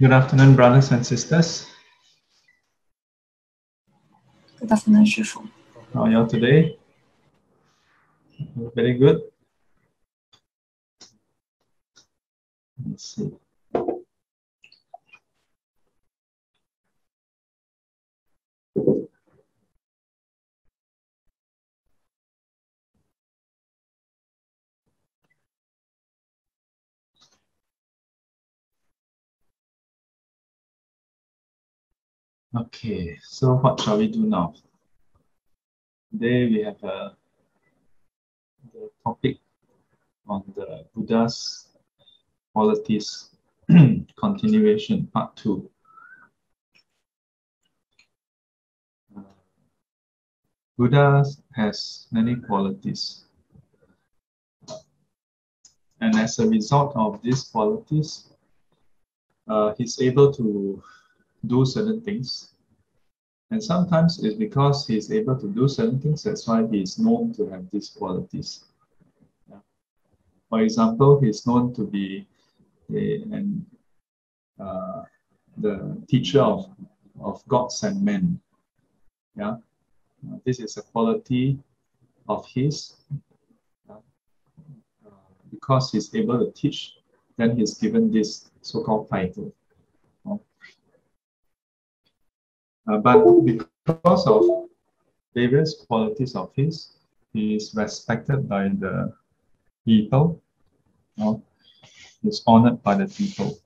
Good afternoon, brothers and sisters. Good afternoon, 师傅。How are you today? Very good. Let's see. Okay, so what shall we do now? Today we have a the topic on the Buddha's qualities, continuation, part two. Uh, Buddha has many qualities. And as a result of these qualities, uh, he's able to do certain things. And sometimes it's because he's able to do certain things, that's why he is known to have these qualities. Yeah. For example, he's known to be a, an, uh, the teacher of, of gods and men. Yeah. Uh, this is a quality of his. Uh, because he's able to teach, then he's given this so-called title. Uh, but because of various qualities of his, he is respected by the people. You know, he's honored by the people.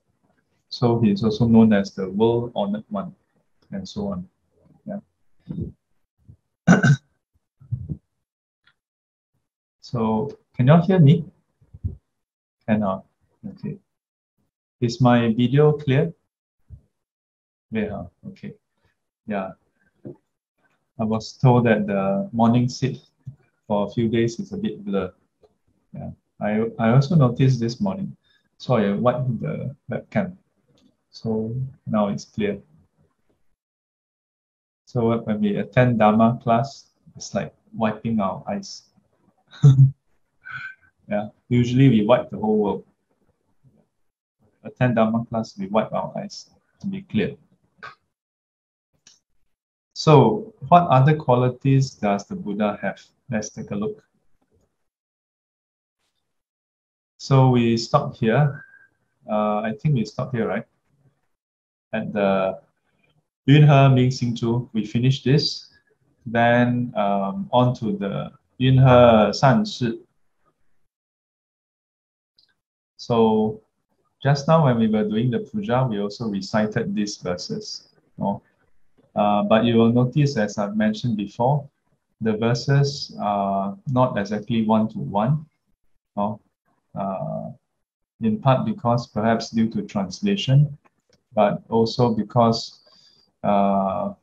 So he is also known as the world honored one, and so on. Yeah. so can y'all hear me? Cannot. Okay. Is my video clear? Yeah, okay yeah, I was told that the morning sit for a few days is a bit blurred. Yeah, I, I also noticed this morning, so I wiped the webcam. So now it's clear. So when we attend Dharma class, it's like wiping our eyes. yeah, usually we wipe the whole world. Attend Dharma class, we wipe our eyes to be clear. So, what other qualities does the Buddha have? Let's take a look. So we stop here. Uh, I think we stop here, right? At the Yunhe Ming Xing Zhu, we finish this. Then um, on to the Yunhe San Shi. So just now when we were doing the puja, we also recited these verses. No? Uh, but you will notice, as I've mentioned before, the verses are not exactly one to one, no? uh, in part because perhaps due to translation, but also because uh,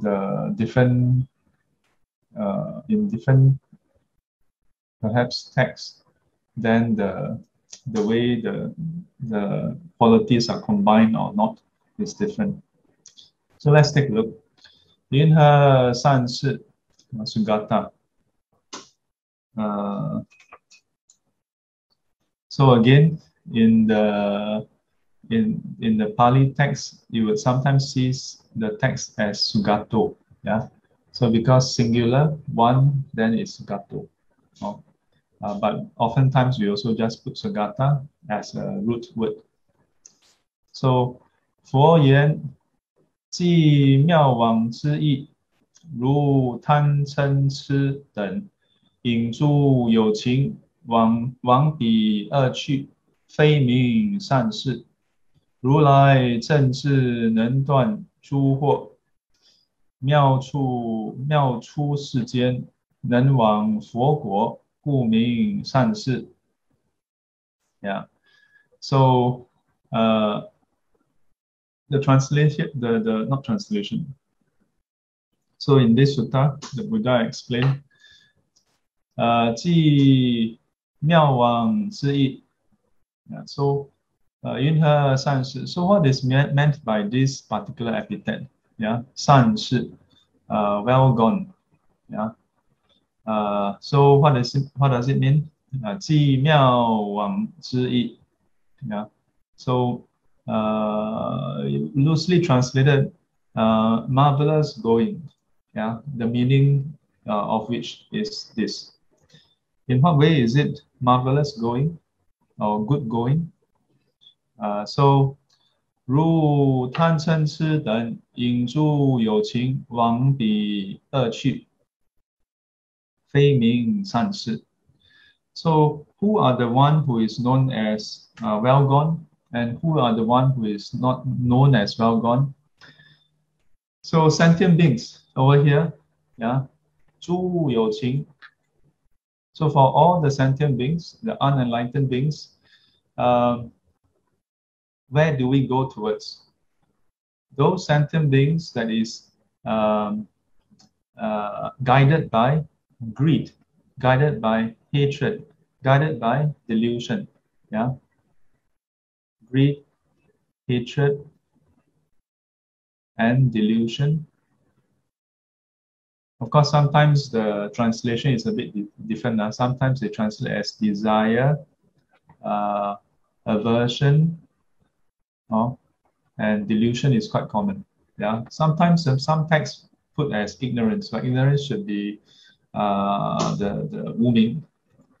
the different, uh, in different perhaps text, then the, the way the, the qualities are combined or not is different. So let's take a look. In her San Shi Sugata. Uh, so again, in the in in the Pali text, you would sometimes see the text as Sugato. Yeah. So because singular, one, then it's Sugato. Oh. Uh, but oftentimes we also just put Sugata as a root word. So 佛言即妙往之意，如贪嗔痴等，引诸有情往往彼恶趣，非名善事。如来正智能断诸惑，妙处妙出世间，能往佛国，故名善事。Yeah, so, uh. the translation, the, the not translation. So in this sutta, the Buddha explained, uh, 即妙往之意. Yeah, so uh, in her 善事. So what is meant, meant by this particular epithet? Yeah, 善事, uh, well gone. Yeah. Uh, so what does it what does it mean? Uh, 即妙往之意. Yeah. So uh, uh, loosely translated uh, marvelous going, yeah, the meaning uh, of which is this. In what way is it marvelous going or good going? so, 入贪嗔痴等引诸有情，往彼恶趣，非名善逝。So who are the one who is known as well gone and who are the one who is not known as well gone? So sentient beings over here, yeah, 诸有情. So for all the sentient beings, the unenlightened beings, um, where do we go towards? Those sentient beings that is um, uh, guided by greed, guided by hatred, guided by delusion. Yeah. Greed, hatred, and delusion. Of course, sometimes the translation is a bit different. Now. Sometimes they translate as desire, uh, aversion, and delusion is quite common. Yeah, sometimes some, some texts put as ignorance, but ignorance should be uh, the, the wounding.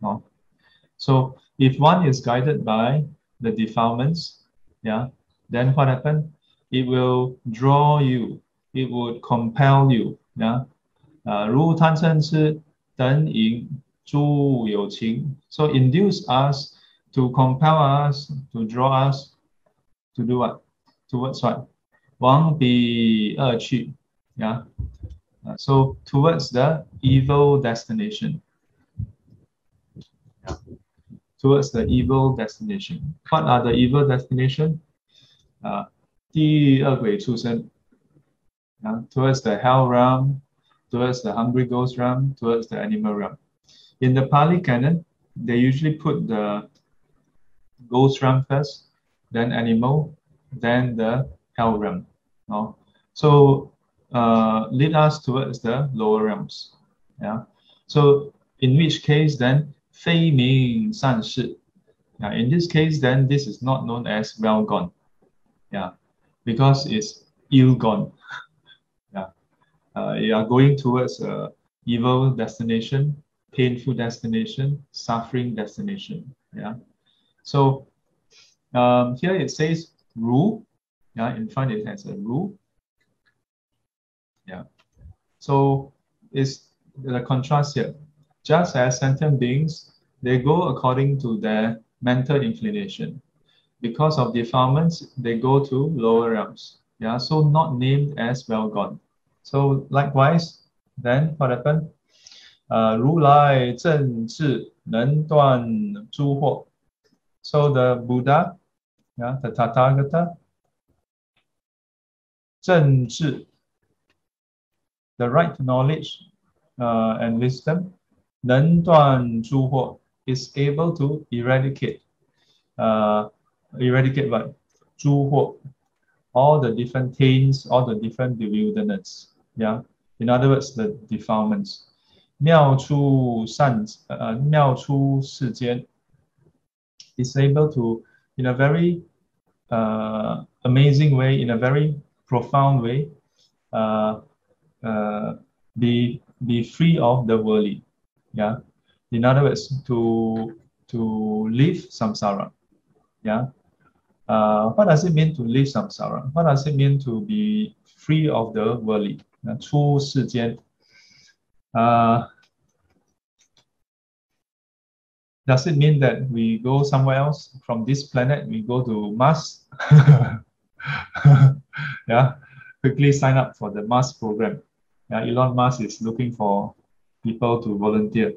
Oh. So if one is guided by the defilements, yeah, then what happened? It will draw you, it would compel you, yeah. Uh, 如贪嗔痴等引诸有情, so induce us to compel us, to draw us to do what? Towards what? 往彼恶趣, yeah. Uh, so towards the evil destination. Yeah. Towards the evil destination. What are the evil destination? Uh, 第二鬼畜生. Yeah. Towards the hell realm, towards the hungry ghost realm, towards the animal realm. In the Pali canon, they usually put the ghost realm first, then animal, then the hell realm. No? So uh, lead us towards the lower realms. Yeah. So in which case then fei. Now, in this case, then this is not known as well gone. Yeah, because it's ill gone. yeah, uh, you are going towards a evil destination, painful destination, suffering destination. Yeah, so um, here it says rule. Yeah, in front it has a rule. Yeah, so it's the contrast here. Just as sentient beings they go according to their mental inclination. Because of defilements, they go to lower realms. Yeah, so not named as well gone. So likewise, then what happened? Uh, 如来正智能断诸惑. So the Buddha, yeah, the Tathagata, 正智 the right knowledge uh, and wisdom, 能断诸惑 is able to eradicate, uh, eradicate what? 诸惑, all the different taints, all the different bewilderments. Yeah. In other words, the defilements. 妙出善, uh, is able to, in a very uh, amazing way, in a very profound way, uh, uh, be be free of the worldly. Yeah, In other words, to to leave samsara. Yeah. Uh, what does it mean to leave samsara? What does it mean to be free of the worldly? 出世间. Uh, does it mean that we go somewhere else from this planet? We go to Mars? yeah, quickly sign up for the Mars program uh, Elon Musk is looking for people to volunteer.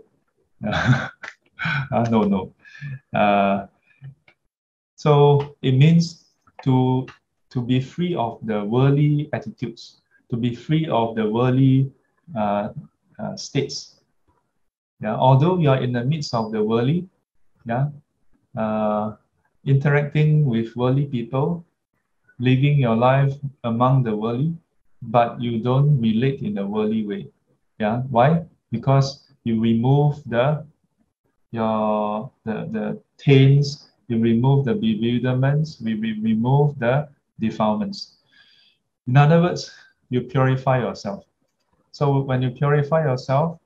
uh, no, no. Uh, so it means to to be free of the worldly attitudes, to be free of the worldly uh, uh, states. Yeah, although you are in the midst of the worldly, yeah, uh, interacting with worldly people, living your life among the worldly, but you don't relate in a worldly way. Yeah. Why? Because you remove the your the the taints we remove the bewilderments, we, we remove the defilements. In other words, you purify yourself. So when you purify yourself,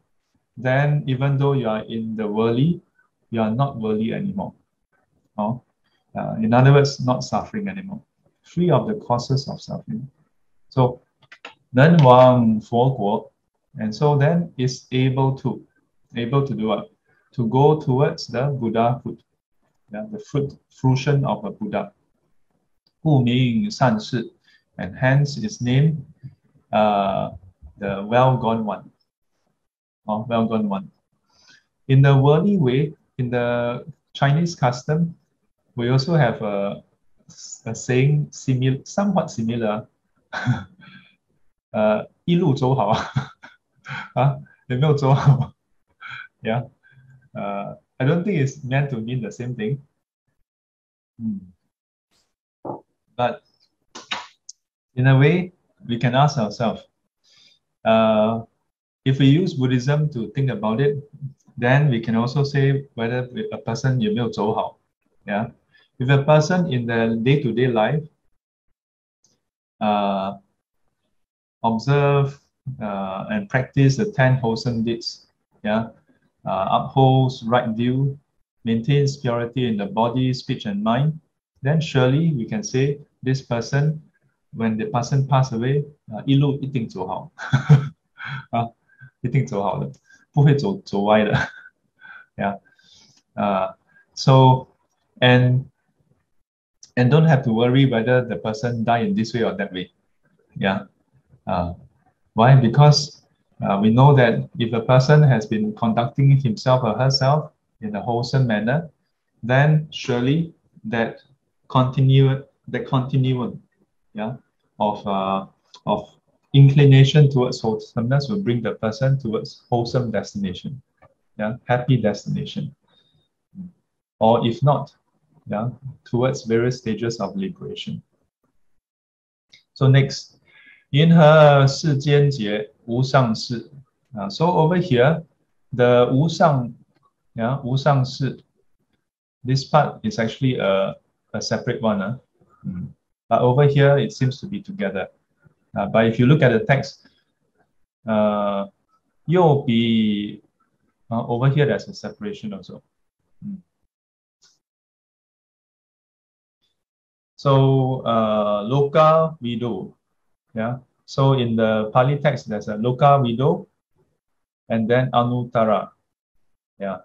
then even though you are in the worldly, you are not worldly anymore. Oh? Uh, in other words, not suffering anymore. Free of the causes of suffering. So then one for and so then is able to, able to do what? To go towards the Buddhahood, yeah, the fruit, fruition of a Buddha. 故名善事, and hence is named uh, the well gone one, or well gone one. In the worldly way, in the Chinese custom, we also have a, a saying similar, somewhat similar. 呃，一路走好啊，啊，有没有走好 ？Yeah，呃、uh,，I don't think it's meant to mean the same thing. Hmm. But in a way, we can ask ourselves, uh, if we use Buddhism to think about it, then we can also say whether a person 有没有走好，Yeah. If a person in the day-to-day -day life uh, observe uh, and practice the 10 wholesome deeds, yeah, uh, upholds right view, maintains purity in the body, speech, and mind, then surely we can say this person, when the person pass away, uh, 一路一定走好，啊，一定走好的，不会走走歪的，yeah. Uh, so and and don't have to worry whether the person die in this way or that way. Yeah. Uh, why? Because uh, we know that if a person has been conducting himself or herself in a wholesome manner, then surely that continued that continuum, yeah, of uh, of inclination towards wholesomeness will bring the person towards wholesome destination, yeah, happy destination, or if not, yeah, towards various stages of liberation. So next, in 云何世间解无上士啊，so so over here, the Wu yeah, this part is actually a, a separate one. Huh? Mm-hmm. But over here, it seems to be together. Uh, but if you look at the text, uh, you'll uh, be over here, there's a separation also. Mm. So uh, loka we do, yeah. So in the Pali text, there's a loka widow, and then anuttara, yeah.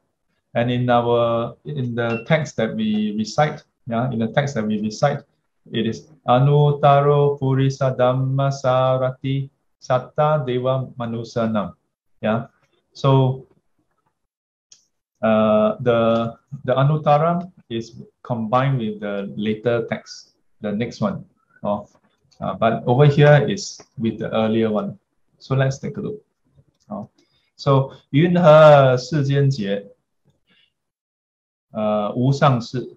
And in our in the text that we recite, yeah, in the text that we recite, it is anuttaro purisa damma sarathi satta deva manussanam, yeah. So uh, the the anuttara is combined with the later text, the next one. Oh, uh, but over here is with the earlier one. So let's take a look. Oh. So 云何世间解？呃，无上士。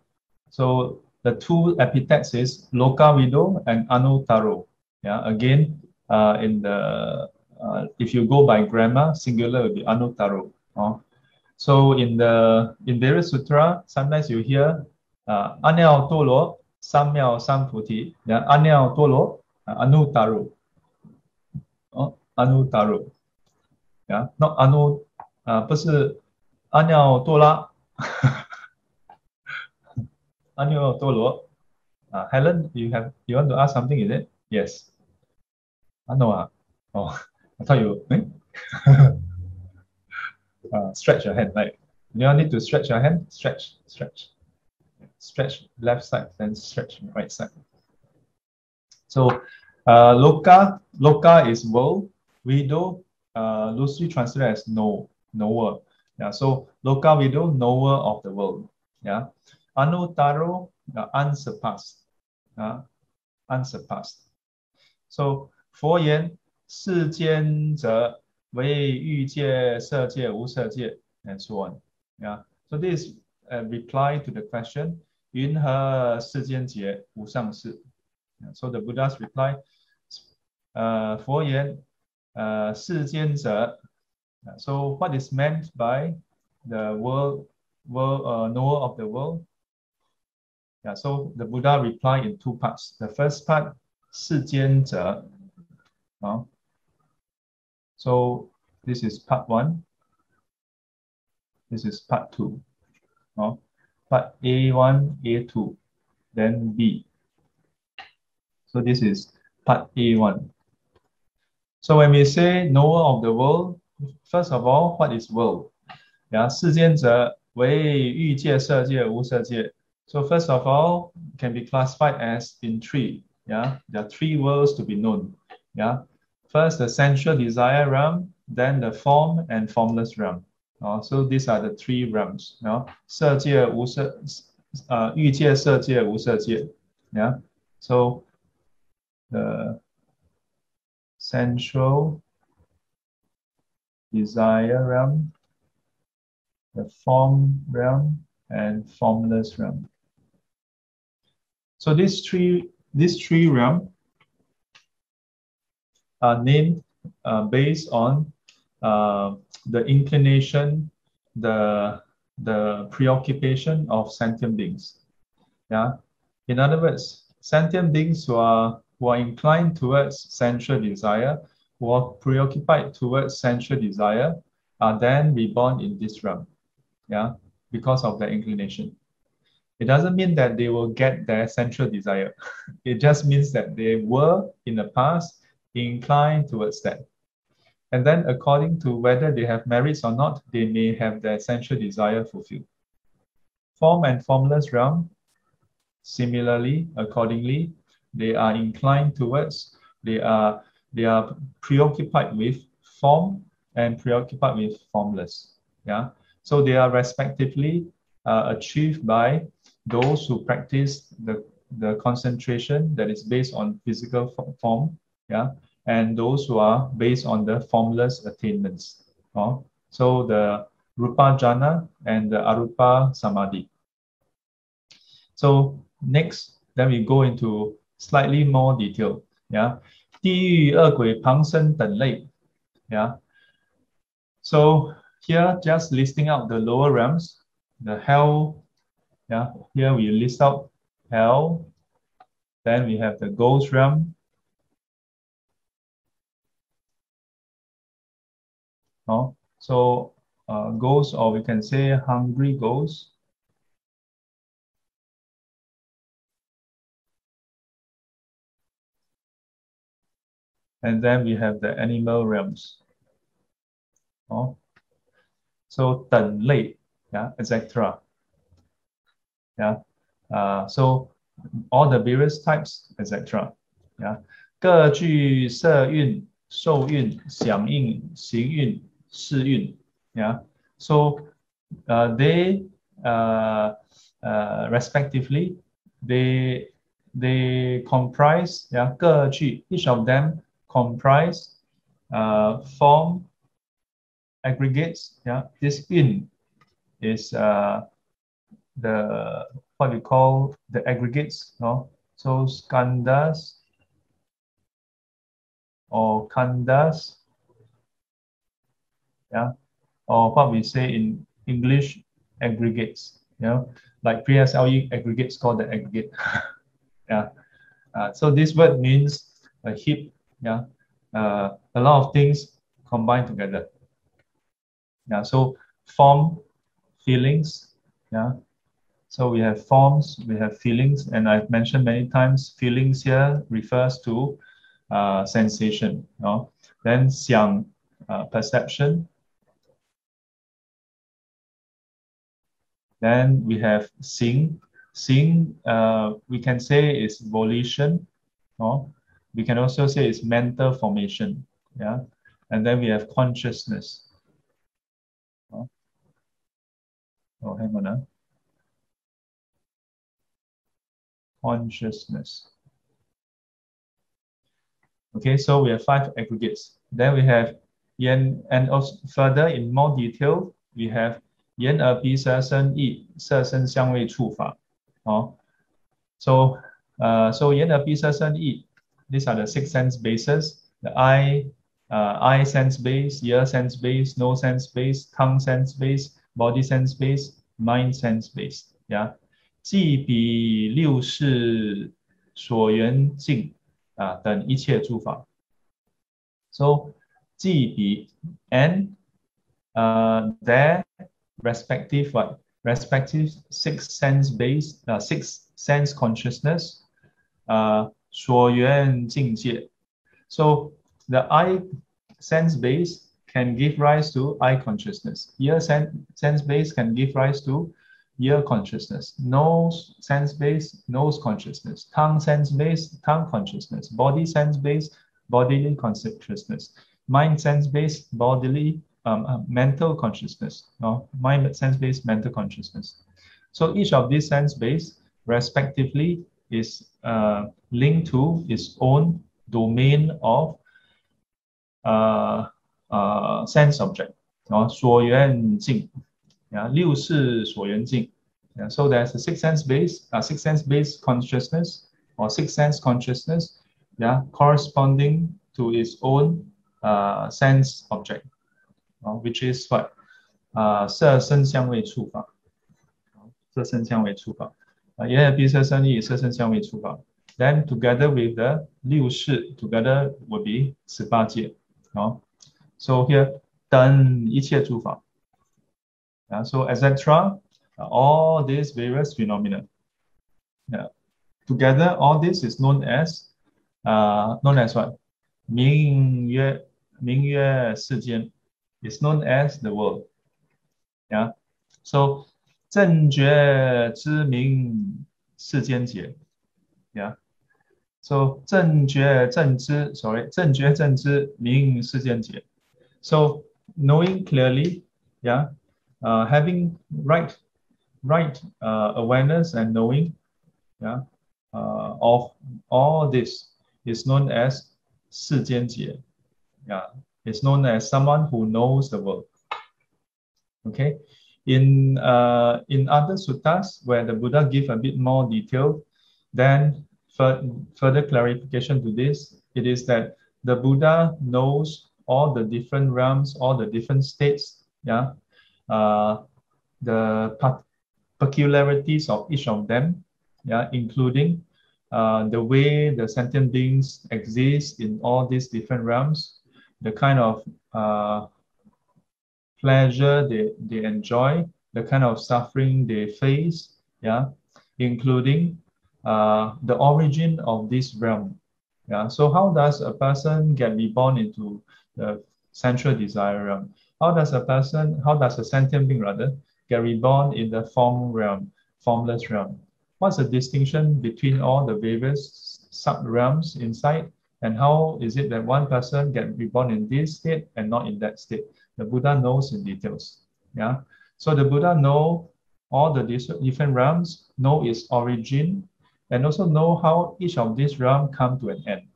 So uh, the two epithets is Lokavido and Anuttaro. Yeah, again, uh, in the uh, if you go by grammar, singular will be Anuttaro. Oh. Uh, so in the in various Sutra, sometimes you hear uh, Anel Samyao Samputi, yeah, Anyao Tolo, uh, Anuttaro. Oh, Anuttaro. Yeah, not Anu, uh, 不是阿耨多拉，阿耨多罗。Uh, Helen, you have you want to ask something, is it? Yes. I know. Uh, oh, I thought you. Eh? uh, stretch your hand. Like you need to stretch your hand. Stretch, stretch, stretch left side, then stretch right side. So uh, loka, loka is world, widow, uh, loosely translated as know, knower. Yeah, so loka widow, knower of the world. Yeah, anuttaro, uh, unsurpassed, uh, unsurpassed. So and so on. Yeah, so this uh, reply to the question Yun He Si Jian Jie, Wu Shang Si. So the Buddha's reply, uh, Fo Yan, uh, Si Jian Ze. So what is meant by the world, world uh, knower of the world? Yeah, so the Buddha replied in two parts. The first part, 世间者. Uh, so this is part one. This is part two. Uh, part A1, A2, then B. So this is part A1. So when we say knower of the world, first of all, what is world? Yeah, 世间者为欲界、色界、无色界. So first of all, can be classified as in three. Yeah, there are three worlds to be known. Yeah, first the sensual desire realm, then the form and formless realm. Uh, so these are the three realms. You know, 色界、无色, uh, 欲界、色界、无色界. Yeah, so the sensual desire realm, the form realm, and formless realm. So these three, these three realms are named uh, based on uh, the inclination, the the preoccupation of sentient beings. Yeah. In other words, sentient beings who are who are inclined towards sensual desire, who are preoccupied towards sensual desire, are then reborn in this realm. Yeah, because of their inclination. It doesn't mean that they will get their sensual desire. it just means that they were in the past inclined towards that. And then according to whether they have merits or not, they may have their sensual desire fulfilled. Form and formless realm, similarly, accordingly, they are inclined towards, they are, they are preoccupied with form and preoccupied with formless. Yeah. So they are respectively uh, achieved by those who practice the, the concentration that is based on physical form, yeah, and those who are based on the formless attainments. Oh, so the Rupa Jhana and the Arupa Samadhi. So next, then we go into slightly more detail. Yeah, 地狱、恶鬼、旁生等类. Yeah. So here, just listing out the lower realms, the hell. Yeah, here we list out hell. Then we have the ghost realm. No? So uh, or we can say hungry goes. And then we have the animal realms. Oh. So 等类, yeah, etc. Yeah. Uh, so all the various types, etc. Yeah. 各具色蕴、受蕴、想蕴、行蕴 Shiyun. Yeah. So uh, they uh, uh, respectively they they comprise yeah each of them comprise uh, form aggregates yeah this in is uh, the what we call the aggregates no so skandhas or khandhas. Yeah, or what we say in English aggregates. You know, like PSLE aggregates called the aggregate. yeah. Uh, so this word means a heap. Yeah. Uh, a lot of things combined together. Yeah, so form, feelings, yeah. So we have forms, we have feelings, and I've mentioned many times, feelings here refers to uh, sensation, you know? Then xiang, uh, perception. Then we have xing. Xing, uh, we can say is volition, no? We can also say it's mental formation, yeah? And then we have consciousness. Oh, hang on. Huh? Consciousness. Okay, so we have five aggregates. Then we have yen, and also further in more detail, we have yen, er, bi, se, sen, yi, se, sen, xiang, wei, chu, fa. Oh. So, uh, so yen, er, bi, se, sen, yi, these are the six sense bases. The eye, uh, eye sense base, ear sense base, nose sense base, tongue sense base, body sense base, mind sense base. Yeah. 即比六世所缘境啊等一切诸法。So 即比 and uh, their respective what respective six sense based uh, six sense consciousness uh 所缘境界. So the eye sense base can give rise to eye consciousness. Ear sense, sense base can give rise to ear consciousness. Nose sense base, nose consciousness. Tongue sense base, tongue consciousness. Body sense base, bodily consciousness. Mind sense base, bodily um, uh, mental consciousness, no, mind sense-based mental consciousness. So each of these sense-based respectively is uh, linked to its own domain of uh, uh, sense object. No, know, yeah, 六识所缘境. Yeah, so there's a six sense based, uh, six sense base consciousness or six sense consciousness, yeah, corresponding to its own uh, sense object which is what? Uh, 色身香味触法，色身香味触法，啊，也有比色身意色身香味触法。Then together with the 六识 together would be 十八界。no? So here, 等一切诸法. Yeah, so etc. all these various phenomena. Yeah. Together, all this is known as uh, known as what? 名曰名曰世间 is known as the world. Yeah. So 正觉之名世间解. Yeah. So 正觉正知, sorry, 正觉正知明世间解. So knowing clearly, yeah, uh, having right, right uh, awareness and knowing, yeah, uh, of all this is known as 世间解. Yeah, it's known as someone who knows the world. Okay, in uh, in other suttas where the Buddha give a bit more detail, then further clarification to this, it is that the Buddha knows all the different realms, all the different states, yeah, uh, the peculiarities of each of them, yeah, including uh, the way the sentient beings exist in all these different realms, the kind of uh, pleasure they, they enjoy, the kind of suffering they face, yeah, including uh, the origin of this realm. Yeah. So how does a person get reborn into the sensual desire realm? How does a person, how does a sentient being rather, get reborn in the form realm, formless realm? What's the distinction between all the various sub realms inside? And how is it that one person get reborn in this state and not in that state? The Buddha knows in details. Yeah. So the Buddha know all the different realms, know its origin, and also know how each of these realms come to an end.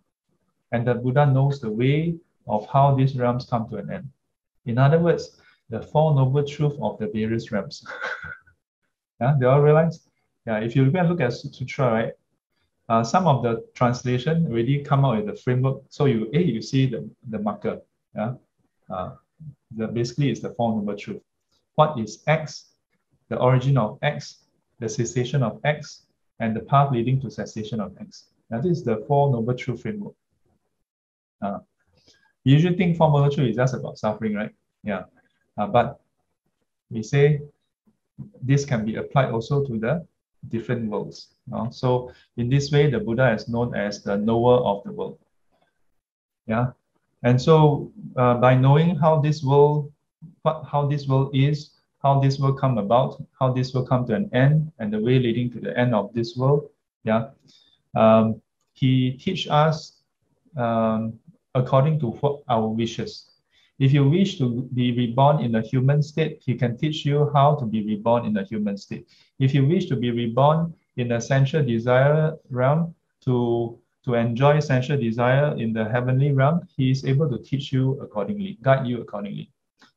And the Buddha knows the way of how these realms come to an end. In other words, the Four Noble Truths of the various realms. yeah, they all realize? Yeah, if you look at Sutra, right, uh, some of the translation already come out with the framework. So you, hey, you see the, the marker. Yeah, uh, the, basically it's the Four Noble Truths. What is X? The origin of X, the cessation of X, and the path leading to cessation of X. Now, this is the Four Noble Truth framework. Uh, we usually think Four Noble Truth is just about suffering, right? Yeah. Uh, but we say this can be applied also to the different worlds. So in this way, the Buddha is known as the knower of the world. Yeah. And so uh, by knowing how this world, what, how this world is, how this will come about, how this will come to an end, and the way leading to the end of this world. Yeah, um, he teach us um, according to what our wishes. If you wish to be reborn in a human state, he can teach you how to be reborn in a human state. If you wish to be reborn in a sensual desire realm to to enjoy sensual desire in the heavenly realm, he is able to teach you accordingly, guide you accordingly.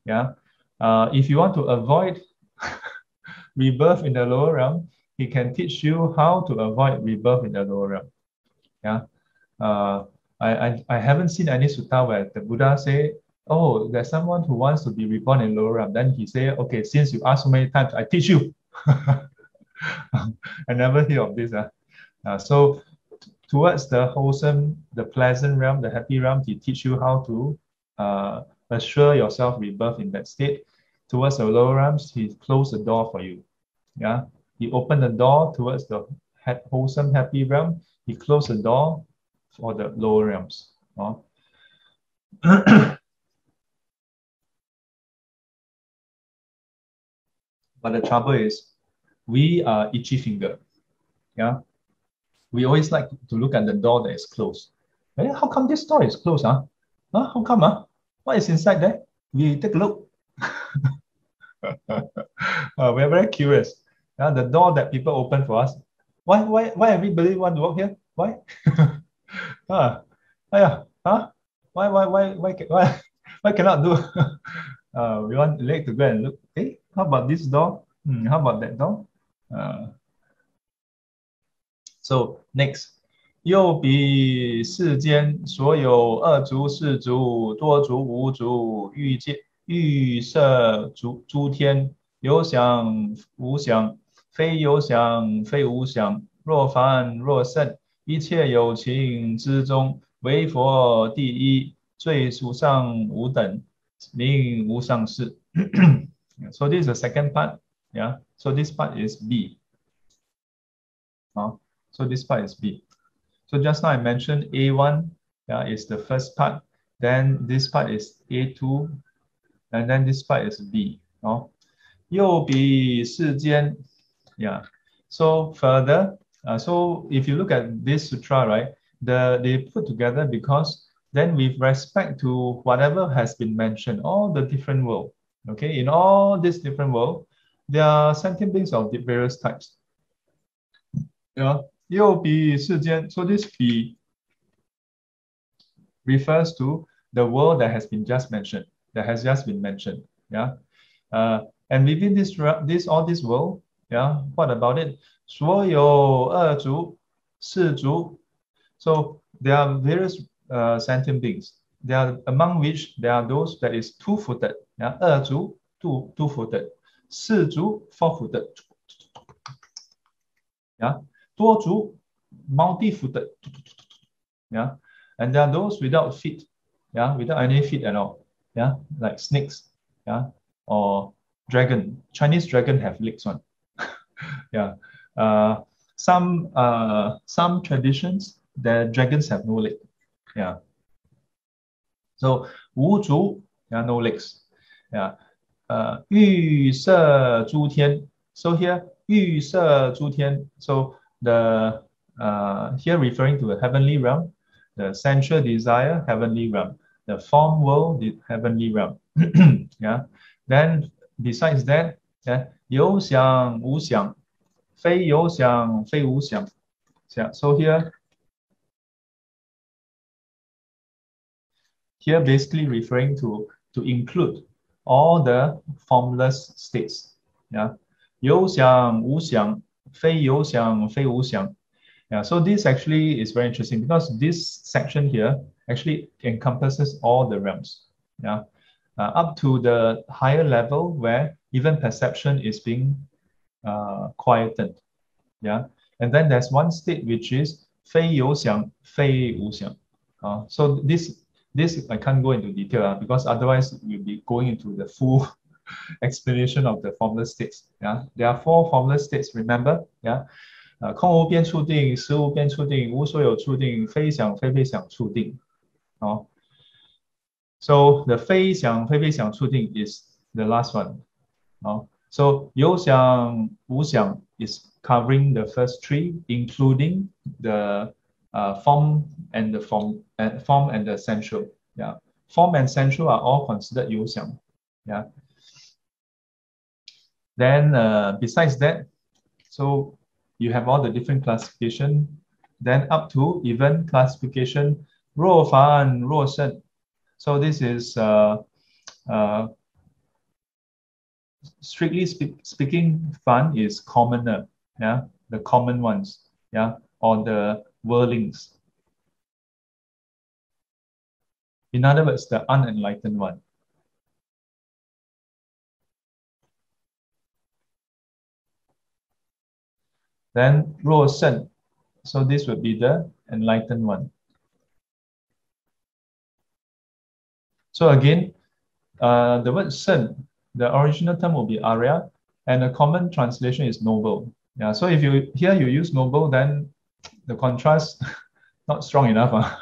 Yeah. Uh, if you want to avoid rebirth in the lower realm, he can teach you how to avoid rebirth in the lower realm. Yeah. Uh, I, I, I haven't seen any sutta where the Buddha say, oh, there's someone who wants to be reborn in lower realm. Then he say, okay, since you asked so many times, I teach you. I never hear of this. Uh. Uh, so towards the wholesome, the pleasant realm, the happy realm, he teach you how to uh, assure yourself rebirth in that state. Towards the lower realms, he closed the door for you. Yeah, he opened the door towards the wholesome, happy realm. He closed the door for the lower realms. Uh. but the trouble is, we are itchy finger. Yeah, we always like to look at the door that is closed. Hey, how come this door is closed? Huh? huh? How come? Huh? What is inside there? We take a look. uh, we're very curious. Yeah, the door that people open for us. Why, why, why everybody want to work here? Why? uh, yeah, huh? Why, why, why, why, why, why cannot do? uh, we want leg to go and look. How about this door? Hmm, how about that door? Uh, so next，又比世间所有二足、四足、多足、无足，欲界、欲色诸诸天，有想无想，非有想非无想。若凡若圣，一切有情之中，唯佛第一，最殊上无等，名无上士。so this is the second part. Yeah. So this part is B. 好。So this part is B. So just now I mentioned A1 yeah, is the first part. Then this part is A2. And then this part is B. Oh. 右比世间. Yeah. So further, uh, so if you look at this sutra, right, the they put together because then with respect to whatever has been mentioned, all the different world, Okay, in all these different world, there are sentient beings of various types. Yeah, 又比世间, so this be refers to the world that has been just mentioned, that has just been mentioned. Yeah, uh, and within this this all this world, yeah, what about it? 所有二足、四足, so there are various uh, sentient beings There are among which there are those that is two-footed. Yeah, 二足, two, two-footed. 四足, four-footed. Yeah. 多足 multi-footed. Yeah. And there are those without feet. Yeah, without any feet at all. Yeah, like snakes. Yeah. Or dragon. Chinese dragon have legs one. yeah. Uh, some uh, some traditions, the dragons have no leg. Yeah. So Wu Zhu, yeah, no legs. Yeah. Uh, Yu Se Zhu Tian. So here, Yu Se Zhu Tian. So the uh, here referring to the heavenly realm, the sensual desire, heavenly realm, the form world, the heavenly realm. yeah. Then besides that, yeah, 有想无想，非有想非无想。Yeah. So here, here basically referring to to include all the formless states. Yeah. 有想无想非有想非无想. Yeah, so this actually is very interesting because this section here actually encompasses all the realms. Yeah, uh, up to the higher level where even perception is being uh, quietened. Yeah, and then there's one state which is 非有想非无想. Uh, so this this I can't go into detail uh, because otherwise we'll be going into the full explanation of the formless states. Yeah, there are four formless states. Remember, yeah, 呃，空无边处定，实无边处定，无所有处定，非想非非想处定。好，so the 非想非非想处定 is the last one. 好，so 有想无想 is covering the first three, including the uh, form and the form, uh, form and the central, Yeah, form and central are all considered yuxiang. Yeah. Then uh, besides that, so you have all the different classification. Then up to even classification, ruo fan, ruo shen. So this is uh, uh, strictly spe speaking, fan is commoner. Yeah, the common ones. Yeah, or the worldlings. In other words, the unenlightened one. Then 若圣, so this would be the enlightened one. So again, uh, the word sen, the original term will be Arya, and the common translation is noble. Yeah, so if you here you use noble, then the contrast not strong enough. Huh?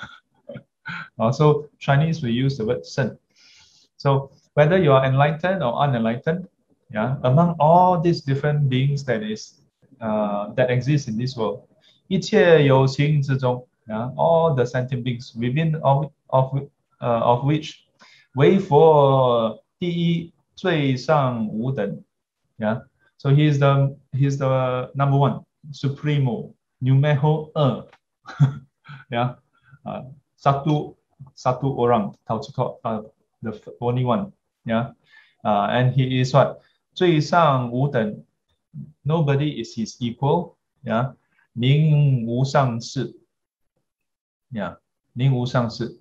also, Chinese we use the word sen. So whether you are enlightened or unenlightened, yeah, among all these different beings that is uh, that exist in this world, 一切有情之中, yeah, all the sentient beings within of of uh, of which 为佛第一最上无等，yeah. So he's the he's the number one, supremo, numero un, yeah. Uh, satu satu orang, uh, the only one, yeah. Uh, and he is what 最上无等，nobody is his equal, yeah. 名无上士，yeah. 名无上士，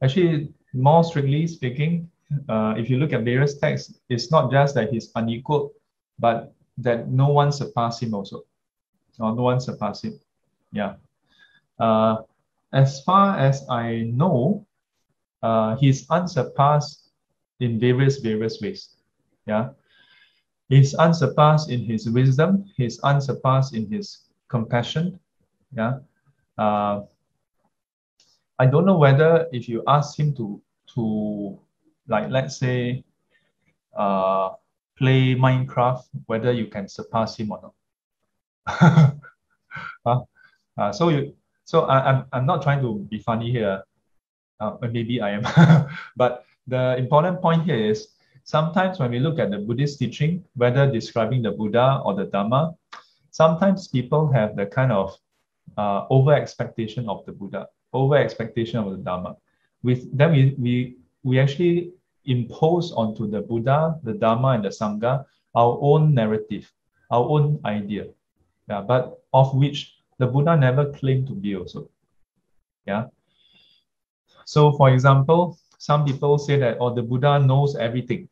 actually more strictly speaking, uh, if you look at various texts, it's not just that he's unequal, but that no one surpassed him also. Or no one surpassed him. Yeah. Uh, as far as I know, uh, he's unsurpassed in various, various ways. Yeah. He's unsurpassed in his wisdom. He's unsurpassed in his compassion. Yeah. Uh, I don't know whether if you ask him to to like let's say uh play Minecraft, whether you can surpass him or not. uh, uh, so you so I, I'm I'm not trying to be funny here. Uh, maybe I am, but the important point here is sometimes when we look at the Buddhist teaching, whether describing the Buddha or the Dharma, sometimes people have the kind of uh, over expectation of the Buddha over expectation of the Dharma. With then we we we actually impose onto the Buddha, the Dharma, and the Sangha our own narrative, our own idea. Yeah, but of which the Buddha never claimed to be also. Yeah. So for example, some people say that oh the Buddha knows everything.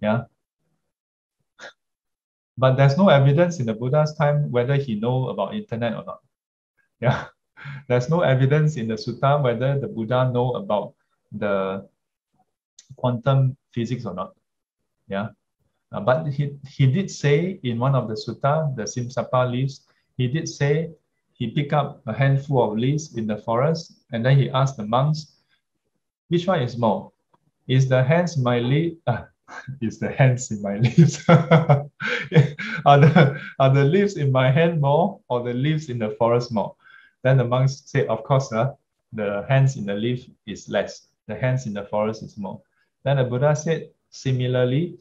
Yeah. But there's no evidence in the Buddha's time whether he know about internet or not. Yeah. There's no evidence in the sutta whether the Buddha know about the quantum physics or not. Yeah. Uh, but he, he did say in one of the sutta, the Simsapa leaves, he did say he picked up a handful of leaves in the forest and then he asked the monks, which one is more? Is the hands my leaf? Uh, is the hands in my leaves? are, the, are the leaves in my hand more or the leaves in the forest more? Then the monks said, of course, uh, the hands in the leaf is less. The hands in the forest is more. Then the Buddha said, similarly,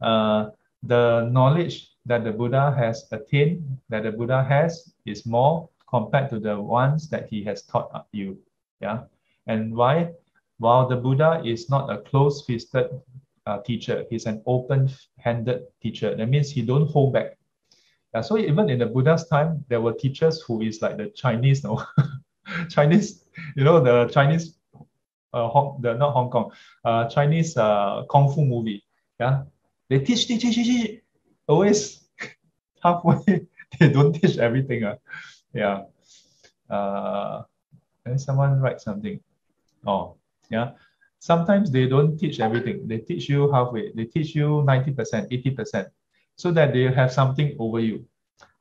uh, the knowledge that the Buddha has attained, that the Buddha has, is more compared to the ones that he has taught you. Yeah. And why? While the Buddha is not a close-fisted uh, teacher, he's an open-handed teacher. That means he don't hold back. Yeah, so even in the Buddha's time, there were teachers who is like the Chinese, no, Chinese, you know, the Chinese, uh, Hong, the not Hong Kong, uh, Chinese uh, kung fu movie. Yeah, they teach, teach, teach, teach, always halfway. They don't teach everything. Uh. Yeah. Uh, and someone write something. Oh, yeah. Sometimes they don't teach everything. They teach you halfway. They teach you 90%, 80% so that they have something over you.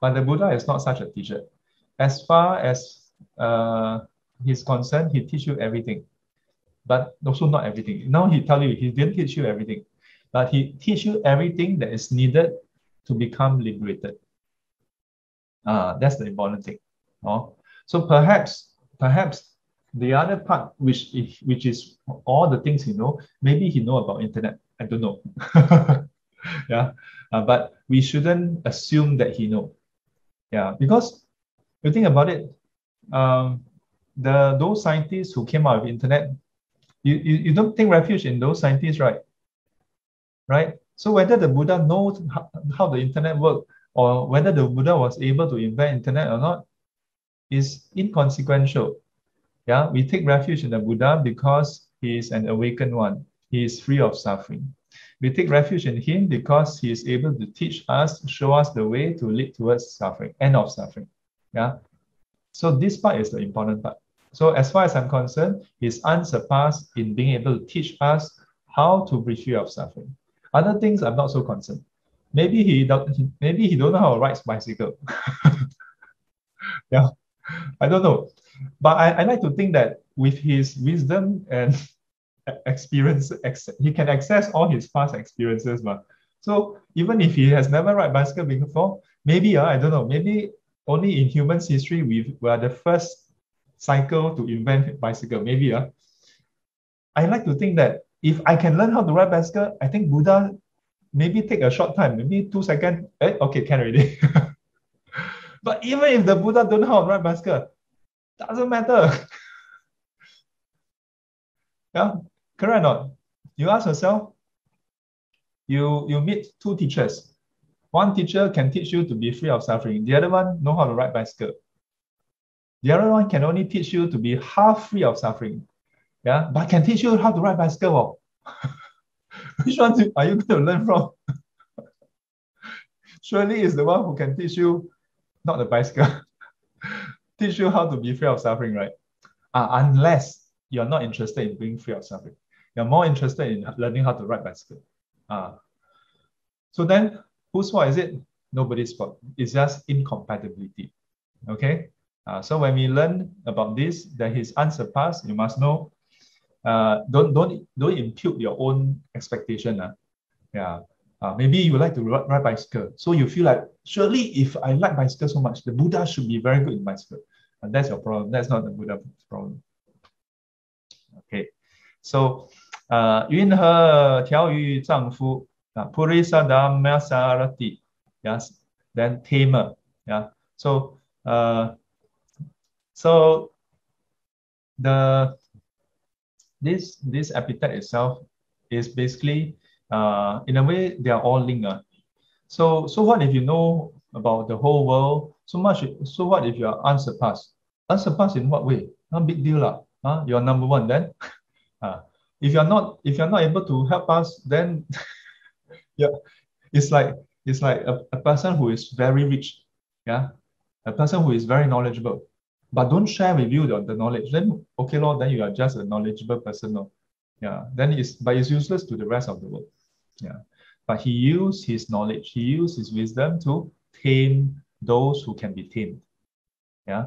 But the Buddha is not such a teacher. As far as uh, he's concerned, he teach you everything, but also not everything. Now he tell you he didn't teach you everything, but he teach you everything that is needed to become liberated. Uh, that's the important thing. Oh? So perhaps, perhaps the other part, which is, which is all the things he know, maybe he know about internet. I don't know. yeah, uh, but we shouldn't assume that he know. Yeah, because you think about it, um, the those scientists who came out of internet, you, you, you don't take refuge in those scientists, right? Right? So whether the Buddha knows how, the internet works or whether the Buddha was able to invent internet or not is inconsequential. Yeah, we take refuge in the Buddha because he is an awakened one. He is free of suffering. We take refuge in him because he is able to teach us, show us the way to lead towards suffering, end of suffering. Yeah. So this part is the important part. So as far as I'm concerned, he's unsurpassed in being able to teach us how to be free of suffering. Other things I'm not so concerned. Maybe he don't maybe he don't know how to ride bicycle. yeah. I don't know. But I, I like to think that with his wisdom and experience, he can access all his past experiences. But so even if he has never ride bicycle before, maybe uh, I don't know, maybe only in human history we, we are the first cycle to invent bicycle. Maybe uh, I like to think that if I can learn how to ride bicycle, I think Buddha maybe take a short time, maybe two seconds. Eh, okay, can already. but even if the Buddha don't know how to ride bicycle, doesn't matter. yeah, correct or not? You ask yourself, you, you meet two teachers. One teacher can teach you to be free of suffering. The other one know how to ride bicycle. The other one can only teach you to be half free of suffering. Yeah, but can teach you how to ride bicycle. Which one are you going to learn from? Surely is the one who can teach you, not the bicycle, teach you how to be free of suffering, right? Uh, unless you're not interested in being free of suffering. You're more interested in learning how to ride bicycle. Uh, so then, whose fault is it? Nobody's fault. It's just incompatibility. Okay? Uh, so when we learn about this, that he's unsurpassed, you must know, uh, don't don't don't impute your own expectation. Uh. Yeah. Uh, maybe you like to ride, ride bicycle, so you feel like surely if I like bicycle so much, the Buddha should be very good in bicycle. And that's your problem. That's not the Buddha's problem. Okay, so uh, 云何调御丈夫啊？Purisa uh, damma sarathi. Yes. Then tamer. Yeah. So uh, so the this this epithet itself is basically uh, in a way they are all linked. Uh. So so what if you know about the whole world so much? So what if you are unsurpassed? Unsurpassed in what way? Not big deal lah. Huh? You're number one then. uh, if you're not if you're not able to help us, then yeah, it's like it's like a, a person who is very rich, yeah, a person who is very knowledgeable, but don't share with you the, the knowledge. Then okay, Lord, then you are just a knowledgeable person, no? Yeah, then it's but it's useless to the rest of the world. Yeah. But he used his knowledge, he used his wisdom to tame those who can be tamed. Yeah.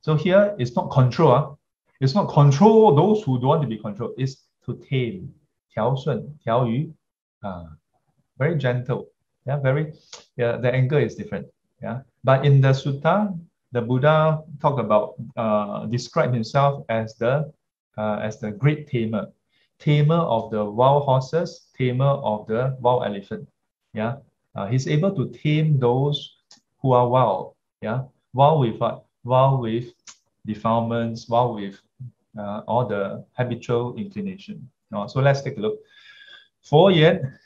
So here it's not control. Uh. It's not control those who don't want to be controlled. It's to tame. 调顺,调于, uh, very gentle. Yeah, very yeah, the angle is different. Yeah. But in the sutta, the Buddha talked about uh, describe himself as the uh, as the great tamer tamer of the wild horses, tamer of the wild elephant. Yeah, uh, he's able to tame those who are wild. Yeah, wild with what? Wild with defilements, wild with uh, all the habitual inclination. Uh, so let's take a look. 佛言,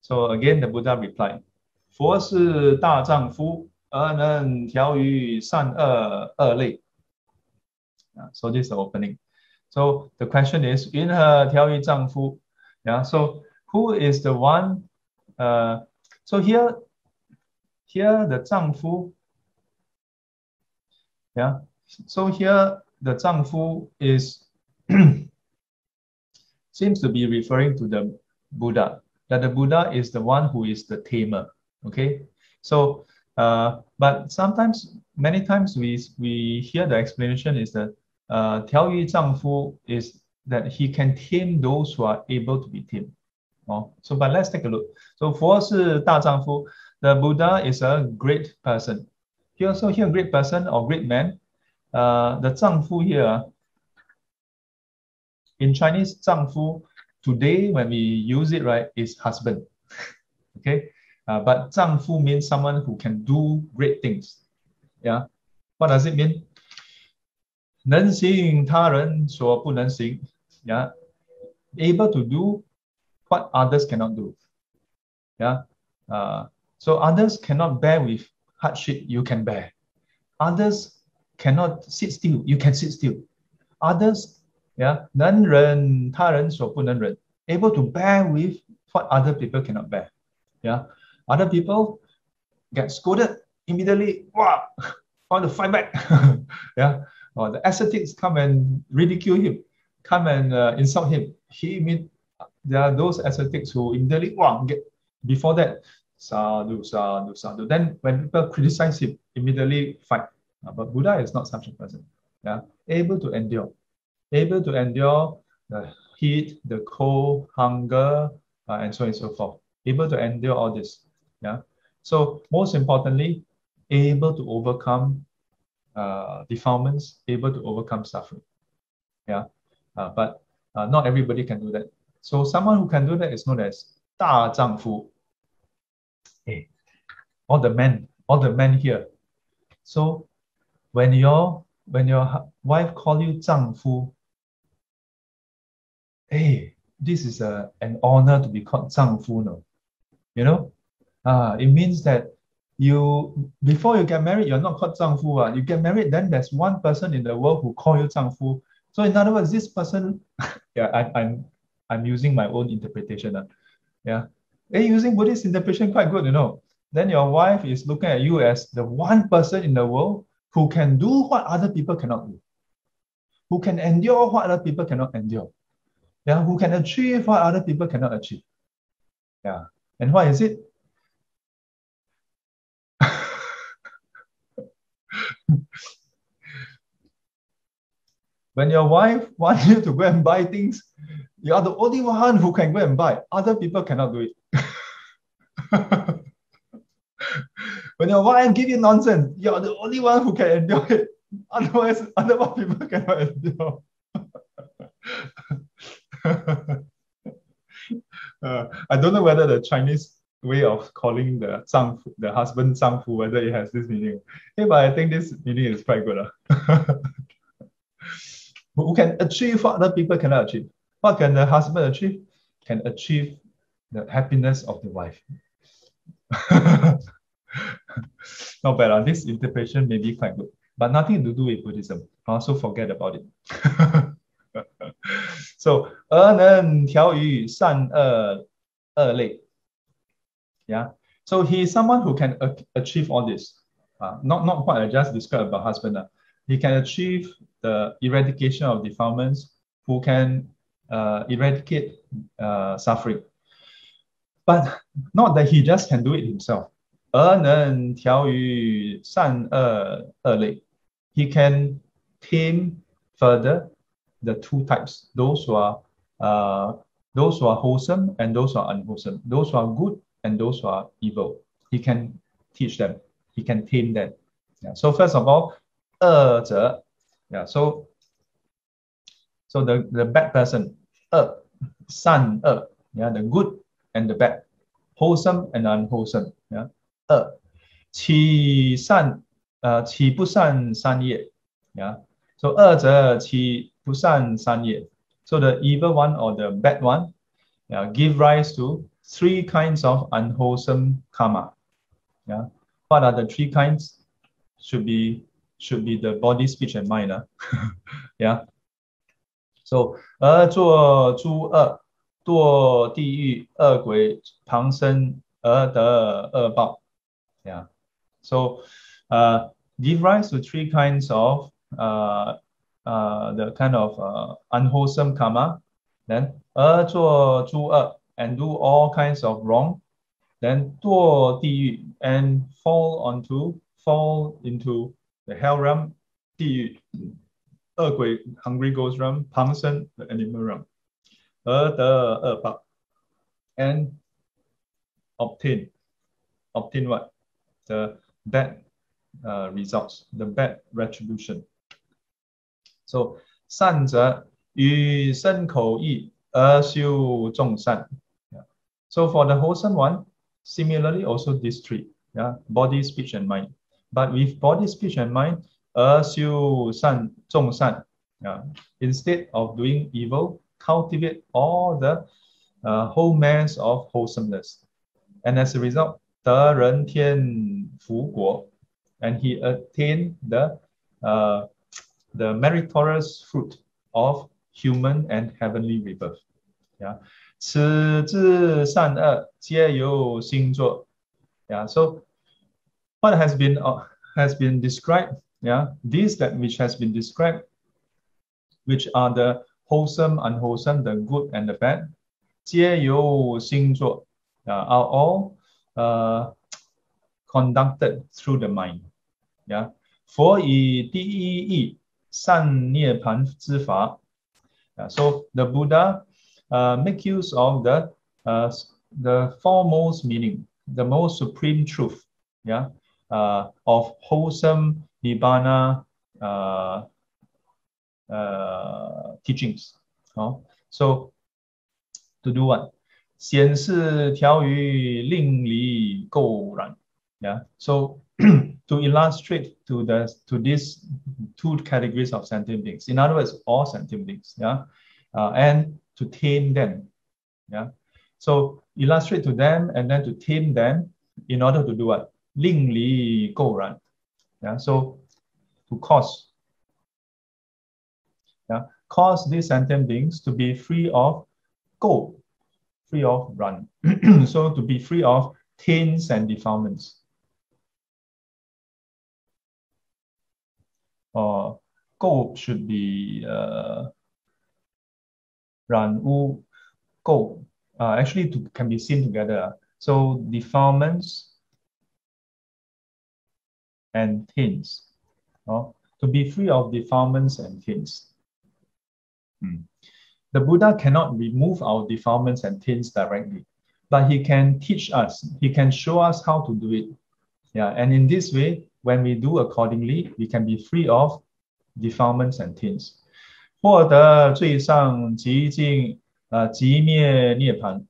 so again the Buddha replied, 佛是大丈夫， 而能调于善恶二类。Uh, so this is opening. So the question is, in her 调御丈夫, yeah. So who is the one? Uh, so here, here the 丈夫, yeah. So here the 丈夫 is seems to be referring to the Buddha. That the Buddha is the one who is the tamer. Okay. So uh, but sometimes, many times we we hear the explanation is that uh, 调御丈夫 is that he can tame those who are able to be tamed. Oh, so but let's take a look. So 佛是大丈夫, the Buddha is a great person. Here also here great person or great man. Uh, the 丈夫 here in Chinese 丈夫 today when we use it right is husband. okay, uh, but 丈夫 means someone who can do great things. Yeah, what does it mean? 能行他人所不能行，yeah, able to do what others cannot do, yeah, uh, so others cannot bear with hardship, you can bear. Others cannot sit still, you can sit still. Others, yeah, 能忍他人所不能忍，able to bear with what other people cannot bear. Yeah. Other people get scolded immediately, wow, want to fight back. yeah. Or the ascetics come and ridicule him, come and uh, insult him. He mean there are those ascetics who immediately wow, get before that sadhu, sadhu, sadhu. Then when people criticize him, immediately fight. Uh, but Buddha is not such a person. Yeah, able to endure, able to endure the heat, the cold, hunger, uh, and so on and so forth. Able to endure all this. Yeah. So most importantly, able to overcome uh, defilements, able to overcome suffering. Yeah. Uh, but uh, not everybody can do that. So someone who can do that is known as Da Zhang Fu. Hey, all the men, all the men here. So when your when your wife call you Zhang Fu, hey, this is a, an honor to be called Zhang Fu, no? You know, uh, it means that you before you get married, you're not called 丈夫. Uh. You get married, then there's one person in the world who call you 丈夫. So in other words, this person, yeah, I, I'm I'm using my own interpretation. Uh. Yeah. Hey, using Buddhist interpretation quite good, you know. Then your wife is looking at you as the one person in the world who can do what other people cannot do, who can endure what other people cannot endure, yeah, who can achieve what other people cannot achieve. Yeah. And why is it? When your wife wants you to go and buy things, you are the only one who can go and buy. Other people cannot do it. when your wife give you nonsense, you are the only one who can endure it. Otherwise, other people cannot endure. uh, I don't know whether the Chinese way of calling the 丈夫, the husband 丈夫, whether it has this meaning. Yeah, but I think this meaning is quite good. Uh. Who can achieve what other people cannot achieve? What can the husband achieve? Can achieve the happiness of the wife. Not bad. Uh. This interpretation may be quite good, but nothing to do with Buddhism. Also forget about it. so, 而能调于善恶恶类 yeah. So he is someone who can achieve all this. Uh, not, not what I just described about husband. Uh. He can achieve the eradication of defilements, who can uh, eradicate uh, suffering. But not that he just can do it himself. He can tame further the two types, those who are uh, those who are wholesome and those who are unwholesome, those who are good and those who are evil. He can teach them. He can tame them. Yeah. So first of all, 恶者, yeah. So so the, the bad person, 恶, 善恶, yeah, the good and the bad, wholesome and unwholesome, yeah. 恶，起善呃起不善善业，yeah. So 恶者起不善善业. So the evil one or the bad one, yeah, give rise to three kinds of unwholesome karma. Yeah. What are the three kinds? Should be should be the body, speech, and mind. Uh. yeah. So 而作诸恶，堕地狱、恶鬼、旁生而得恶报. Yeah. So uh, give rise to three kinds of uh, uh, the kind of uh, unwholesome karma. Then 而作诸恶 and do all kinds of wrong, then 堕地狱 and fall onto fall into the hell realm, 地狱,恶鬼 hungry ghost realm, 旁生 the animal realm, 而得恶报 and obtain obtain what the bad uh, results, the bad retribution. So 善者与身口意而修众善。 so for the wholesome one, similarly also these three, yeah, body, speech, and mind. But with body, speech, and mind, er, san, zhong san. Yeah. Instead of doing evil, cultivate all the uh, whole mass of wholesomeness. And as a result, 得人天福果, and he attained the uh, the meritorious fruit of human and heavenly rebirth. Yeah. 此之善恶皆由星座. Yeah. So what has been uh, has been described, yeah, these that which has been described, which are the wholesome, unwholesome, the good and the bad, 皆由星座, uh, are all uh, conducted through the mind. Yeah. 佛以第一义善涅槃之法. Yeah, so the Buddha make use of the uh, the foremost meaning, the most supreme truth, yeah, uh, of wholesome nibbana uh, uh, teachings. Oh, so to do what? 显示条语令理垢染. Yeah. So to illustrate to the to these two categories of sentient beings. In other words, all sentient beings. Yeah. Uh, and to tame them. Yeah. So illustrate to them and then to tame them in order to do what? Ling li go run. Yeah. So to cause. Yeah. Cause these sentient beings to be free of go, free of run. so to be free of taints and defilements. Or uh, go should be uh, run wu, go, uh, actually to, can be seen together. So defilements and things Uh, to be free of defilements and things hmm. The Buddha cannot remove our defilements and things directly, but he can teach us, he can show us how to do it. Yeah, and in this way, when we do accordingly, we can be free of defilements and things 获得最上寂静啊寂灭涅槃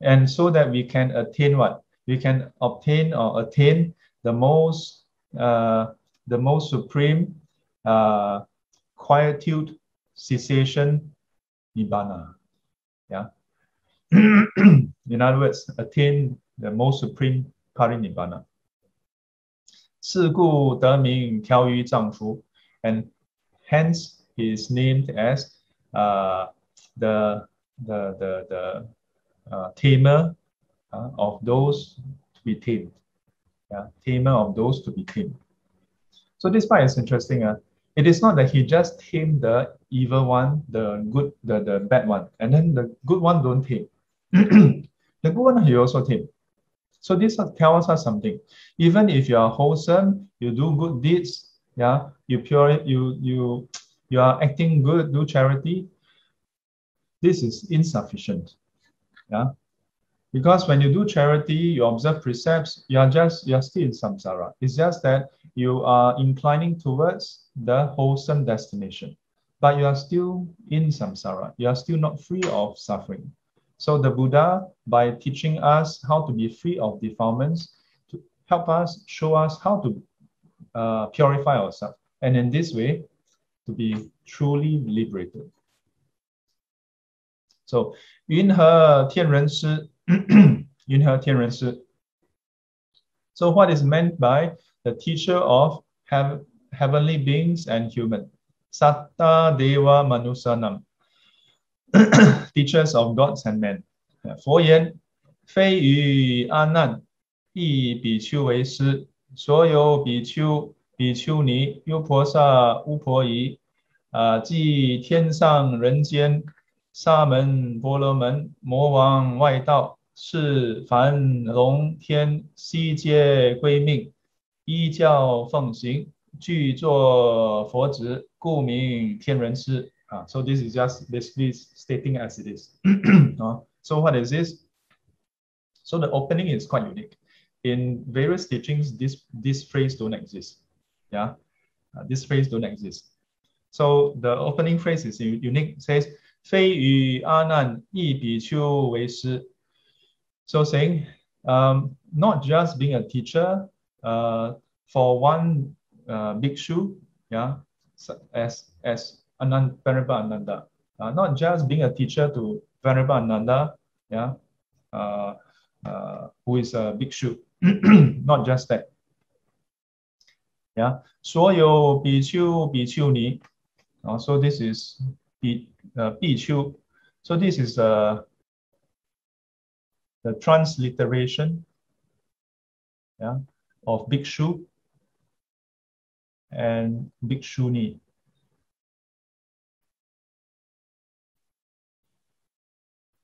，and so that we can attain what? We can obtain or attain the most uh the most supreme uh quietude cessation nibbana. Yeah? In other words attain the most supreme parinibbana. 是故得名调御丈夫。And hence is named as uh, the the the the uh, tamer uh, of those to be tamed. Yeah, tamer of those to be tamed. So this part is interesting. Uh. It is not that he just tamed the evil one, the good, the, the bad one, and then the good one don't tame. the good one he also tame. So this tells us something. Even if you are wholesome, you do good deeds, yeah, you pure, you you you are acting good, do charity, this is insufficient. Yeah. Because when you do charity, you observe precepts, you are just you are still in samsara. It's just that you are inclining towards the wholesome destination, but you are still in samsara. You are still not free of suffering. So the Buddha, by teaching us how to be free of defilements, to help us, show us how to uh, purify ourselves. And in this way, to be truly liberated. So, 云何天人师, Shi. So, what is meant by the teacher of heav heavenly beings and human? Sattha Deva Manussanam, teachers of gods and men. 佛言：非于阿难，亦比丘为师，所有比丘比丘尼、优婆萨、优婆夷，啊，即天上人间、沙门、婆罗门、魔王、外道，释梵龙天悉皆归命，依教奉行，具作佛子，故名天人师。啊，so this is just basically stating as it is. so what is this? So the opening is quite unique. In various teachings, this this phrase don't exist. Yeah, uh, this phrase don't exist. So the opening phrase is unique. It says, 非与阿难亦比丘为师. So saying, um, not just being a teacher uh, for one uh, bhikshu, yeah, as as Anand, Venerable Ananda, uh, not just being a teacher to Venerable Ananda, yeah, uh, uh, who is a bhikshu, not just that. Yeah. 所有比丘、比丘尼 uh, so this is bi, uh, bichu. So this is uh, the transliteration yeah, of bhikshu and bhikshuni.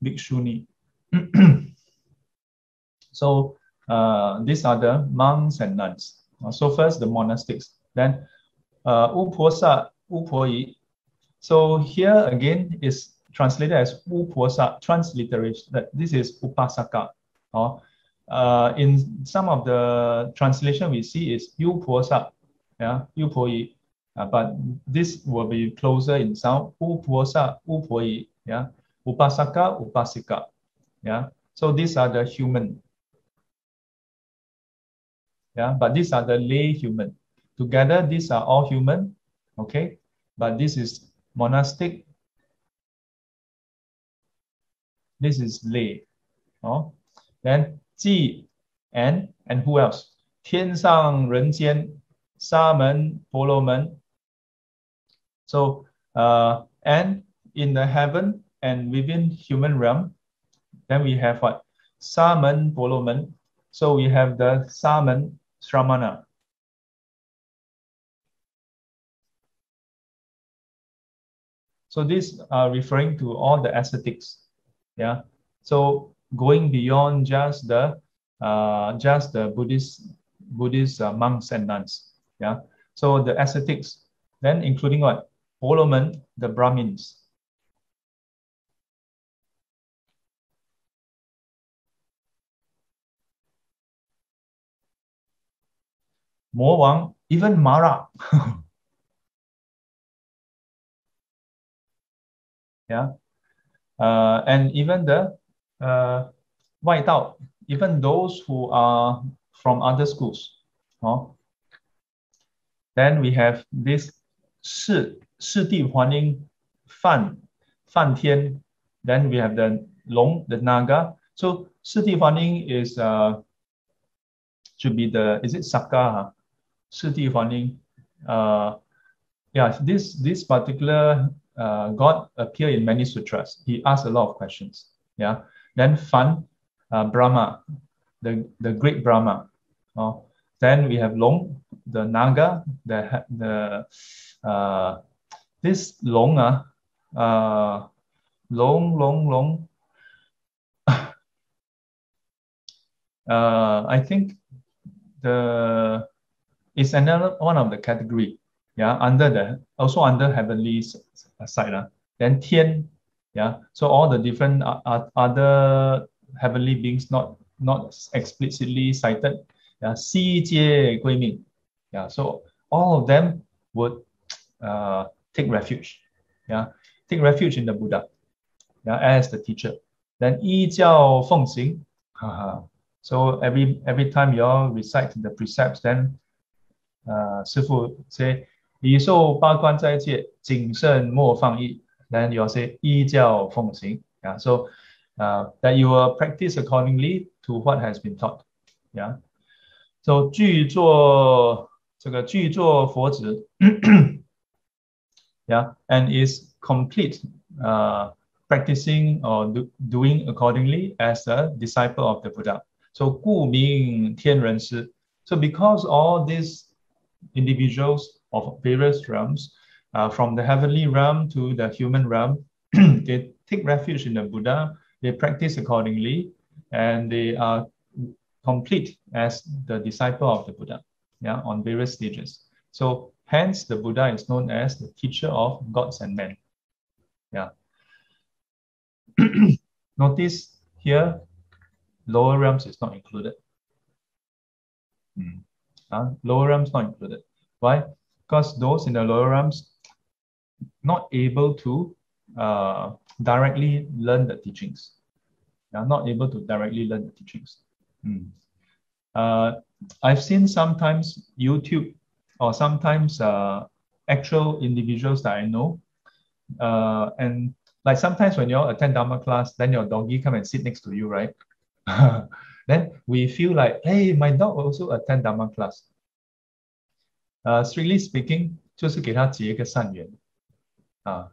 Bhikshuni. so uh, these are the monks and nuns. Uh, so first the monastics, then uh, Uposa, Upoyi. So here again is translated as Uposa, transliteration. That this is Upasaka. Or uh, in some of the translation we see is Uposa, yeah, Upoyi. Uh, but this will be closer in sound. Uposa, Upoyi, yeah. Upasaka, Upasika, yeah. So these are the human yeah, but these are the lay human. Together, these are all human, okay? But this is monastic. This is lay. Oh, then Ji and and who else? 天上人间沙门婆罗门 so uh, and in the heaven and within human realm then we have what Saman Poloman. So we have the Saman Shramana. So these are referring to all the ascetics. Yeah. So going beyond just the uh, just the Buddhist Buddhist uh, monks and nuns. Yeah. So the ascetics, then including what? Poloman, the Brahmins. Mo Wang, even Mara. Uh, and even the uh, Wai even those who are from other schools. Then we have this Shi, Shi Di Huaning Fan, Fan Tian. Then we have the Long, the Naga. So Shi Di Huaning is, uh, should be the, is it Sakka? Huh? Shi Uh, yeah, this this particular uh, God appear in many sutras. He asked a lot of questions. Yeah. Then Fan, uh, Brahma, the the great Brahma. Oh. Then we have Long, the Naga, the the uh, this Long uh, uh Long Long Long. uh, I think the is another one of the category. Yeah, under the also under heavenly side. Uh. Then Tian, yeah. So all the different uh, other heavenly beings not not explicitly cited. Yeah, Jie. Yeah, so all of them would uh, take refuge. Yeah, take refuge in the Buddha. Yeah, as the teacher. Then Yi Jiao Feng Xing. So every every time you all recite the precepts, then 呃，师傅 say 以受八关斋戒，谨慎莫放逸。Then you say 依教奉行。Yeah, so uh, that you will practice accordingly to what has been taught. Yeah. So 具作这个具作佛子，yeah, and is complete uh, practicing or do, doing accordingly as a disciple of the Buddha. So 故名天人师。So because all these individuals of various realms, uh, from the heavenly realm to the human realm. they take refuge in the Buddha, they practice accordingly, and they are complete as the disciple of the Buddha, yeah, on various stages. So hence the Buddha is known as the teacher of gods and men. Yeah. Notice here, lower realms is not included. Mm. Uh, lower realms not included. Why? Because those in the lower realms not able to uh, directly learn the teachings. They are not able to directly learn the teachings. Mm. Uh, I've seen sometimes YouTube or sometimes uh, actual individuals that I know. Uh, and like sometimes when you all attend Dharma class, then your doggy come and sit next to you, right? then we feel like, hey, my dog also attend Dharma class. Uh, strictly speaking，就是给他结一个善缘啊，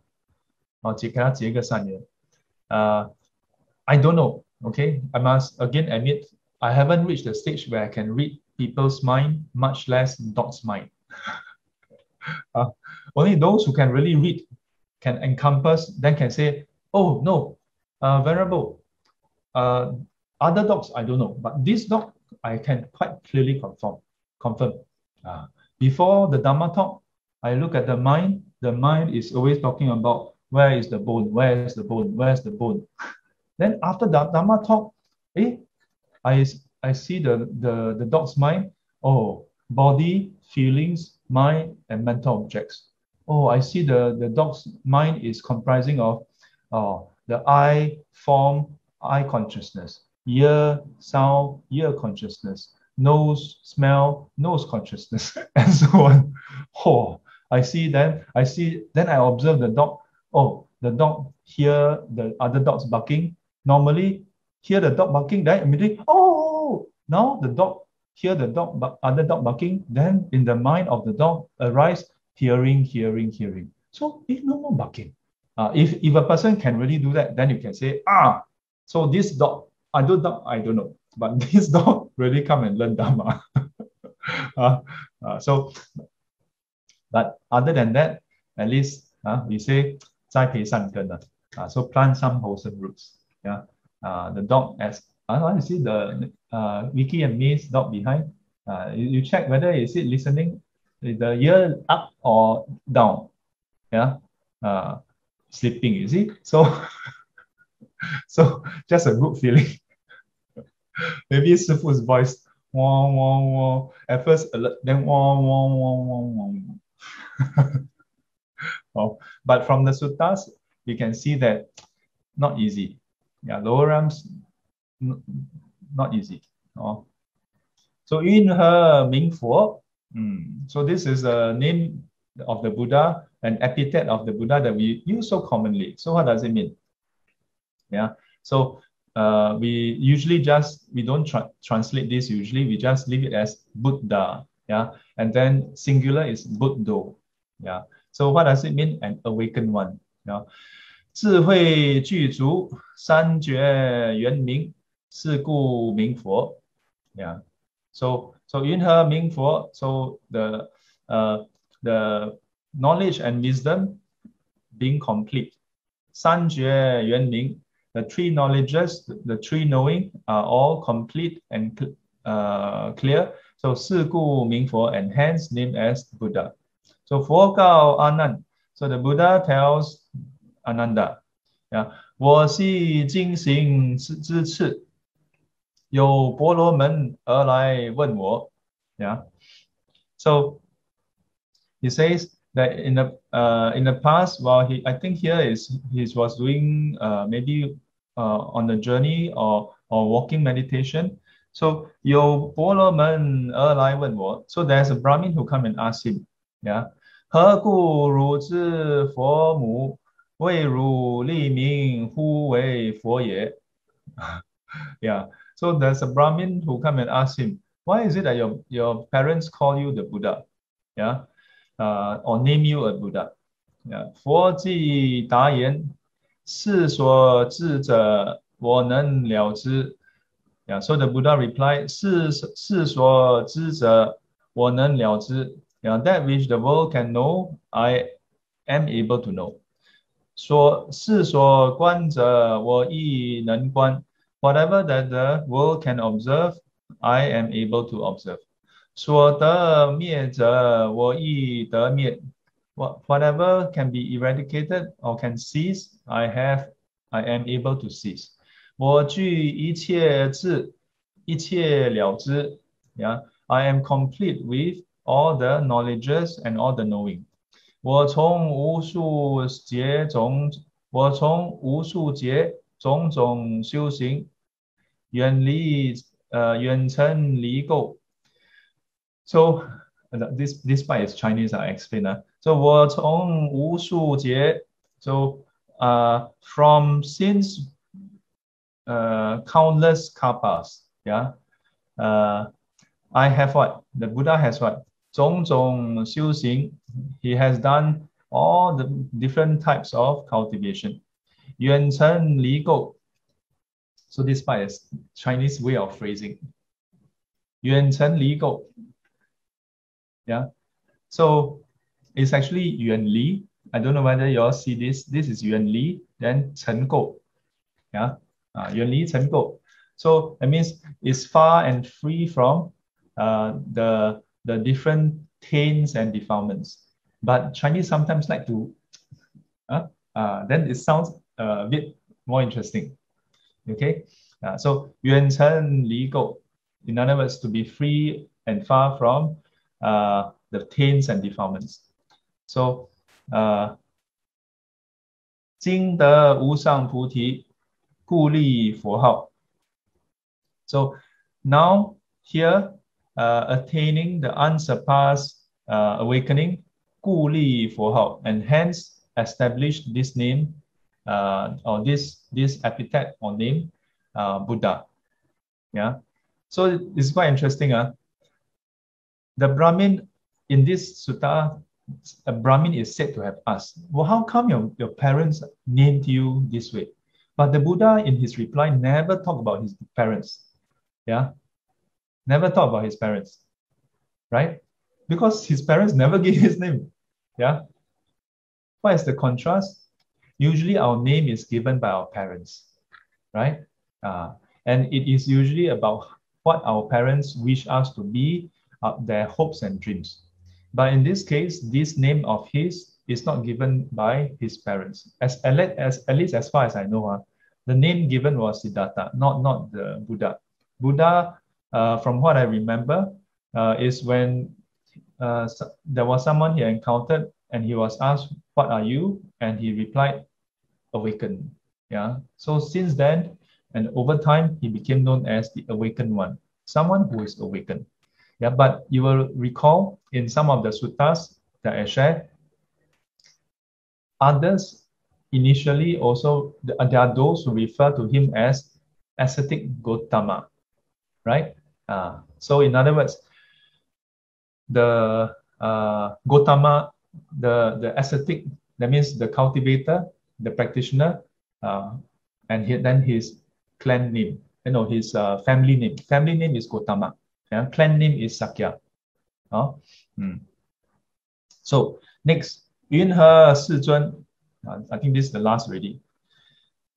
哦，结给他结一个善缘。Uh, I don't know Okay, I must again admit I haven't reached the stage where I can read people's mind, much less dog's mind. uh, only those who can really read can encompass, then can say, oh no, uh, venerable, uh, other dogs I don't know, but this dog I can quite clearly confirm. confirm. Uh, before the Dharma talk, I look at the mind. The mind is always talking about where is the bone, where is the bone, where is the bone. then after the Dharma talk, eh, I, I see the, the, the dog's mind. Oh, body, feelings, mind, and mental objects. Oh, I see the, the dog's mind is comprising of oh, the eye, form, eye consciousness, ear, sound, ear consciousness, nose, smell, nose consciousness, and so on. Oh, I see then, I see, then I observe the dog. Oh, the dog hear the other dogs barking. Normally, hear the dog barking, then immediately, oh, now the dog hear the dog, but other dog barking, then in the mind of the dog arise hearing, hearing, hearing. So if no more barking. Uh, if, if a person can really do that, then you can say, ah, so this dog, I do not, I don't know. But these dog really come and learn Dharma. uh, uh, so, but other than that, at least uh, we say, uh, so plant some wholesome roots. Yeah. Uh, the dog as I want to see the uh, Wiki and Miss dog behind. Uh, you, you check whether is it listening, is the ear up or down. Yeah. Uh, sleeping, you see. So so just a good feeling. Maybe Sifu's voice, wah, wah, wah. At first then wah, wah, wah, wah, wah. oh, but from the suttas, you can see that not easy. Yeah, lower realms, not easy. Oh. So in her Ming Fo, mm, so this is a name of the Buddha, an epithet of the Buddha that we use so commonly. So what does it mean? Yeah, so uh, we usually just, we don't tra translate this usually, we just leave it as Buddha. Yeah, and then singular is Buddho. Yeah, so what does it mean? An awakened one. Yeah. 智慧具足，三觉圆明，是故名佛。Yeah. So so in her Ming Fo, so the uh, the knowledge and wisdom being complete. 三觉圆明 the three knowledges, the three knowing are all complete and uh, clear. So 是故名佛 and hence named as Buddha. So 佛告阿难 So the Buddha tells Ananda, yeah, 我系经行之之次，有婆罗门而来问我。Yeah. So he says that in the uh, in the past, while he I think here is he was doing uh, maybe on the journey or or walking meditation. So 有婆罗门而来问我. So there's a Brahmin who come and ask him, yeah. 何故汝之佛母为汝立名呼为佛也? yeah. So there's a Brahmin who come and ask him, why is it that your, your parents call you the Buddha? Yeah. Uh, or name you a Buddha? Yeah. 佛既答言， 世所智者，我能了之。Yeah. So the Buddha replied, 世世所知者，我能了之。Yeah, that which the world can know, I am able to know. 说世所观者，我亦能观。Whatever that the world can observe, I am able to observe. 所得灭者，我亦得灭。whatever can be eradicated or can cease, I have, I am able to cease. 我具一切智，一切了之。Yeah, I am complete with all the knowledges and all the knowing. 我从无数劫种，我从无数劫种种修行，远离呃远尘离垢。So this this part is Chinese. I explain. Uh, so 我从无数劫，so uh from since uh countless kappas, yeah, uh I have what? The Buddha has what? He has done all the different types of cultivation. 远尘离垢，so this part is Chinese way of phrasing. 远尘离垢，yeah, so it's actually Yuan Li. I don't know whether you all see this. This is Yuan Li, then Chen. Yeah. Uh, Yuan Li, Chen. So that means it's far and free from uh, the, the different taints and defilements. But Chinese sometimes like to, uh, uh, then it sounds a bit more interesting. Okay, uh, so Yuan Chen Li Gou, in other words, to be free and far from uh, the taints and defilements. So, uh, 经得无上菩提，故立佛号。So now here, uh, attaining the unsurpassed uh, awakening, 故立佛号, and hence establish this name uh, or this this epithet or name, uh, Buddha. Yeah. So it's quite interesting. Uh. The Brahmin in this sutta, a Brahmin is said to have asked, well, how come your, your parents named you this way? But the Buddha in his reply never talked about his parents. Yeah. Never talked about his parents. Right? Because his parents never gave his name. Yeah. What is the contrast? Usually our name is given by our parents, right? Uh, and it is usually about what our parents wish us to be, uh, their hopes and dreams. But in this case, this name of his is not given by his parents. As, as, at least as far as I know, uh, the name given was Siddhartha, not, not the Buddha. Buddha, uh, from what I remember, uh, is when uh, there was someone he encountered and he was asked, What are you? And he replied, Awakened. Yeah. So since then, and over time, he became known as the awakened one, someone who is awakened. Yeah, but you will recall in some of the suttas that I shared, others initially also, there are those who refer to him as ascetic Gotama, right? Uh, so in other words, the uh, Gotama, the, the ascetic, that means the cultivator, the practitioner, uh, and he, then his clan name, you know, his uh, family name. Family name is Gotama. Yeah, clan name is Sakya. Uh, mm. So next, 云何世尊, uh, I think this is the last already.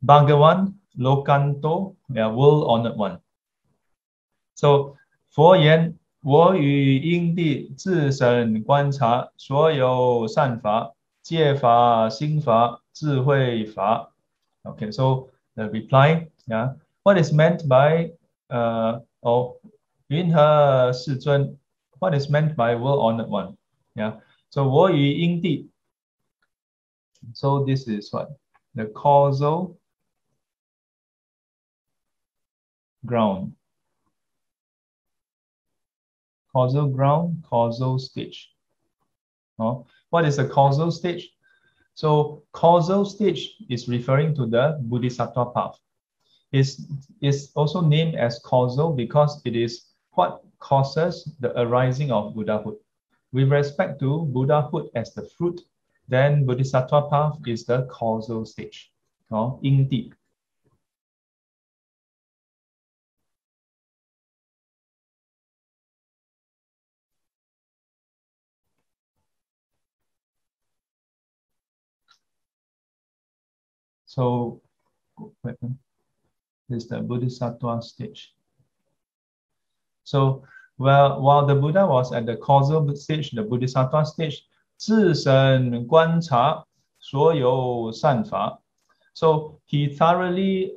Bhagavan Lokanto, yeah, world honored one. So 佛言：我与因地自身观察所有善法、戒法、心法、智慧法。Okay, so the reply, yeah, what is meant by uh or in her Zun, what is meant by world honored one? Yeah, so 我与因地. So this is what the causal ground causal ground, causal stage. Oh, what is a causal stage? So causal stage is referring to the Bodhisattva path. It's, it's also named as causal because it is what causes the arising of Buddhahood. With respect to Buddhahood as the fruit, then Bodhisattva path is the causal stage, or 因地. So this is the Bodhisattva stage. So well, while the Buddha was at the causal stage, the Bodhisattva stage, 自身观察所有善法. So he thoroughly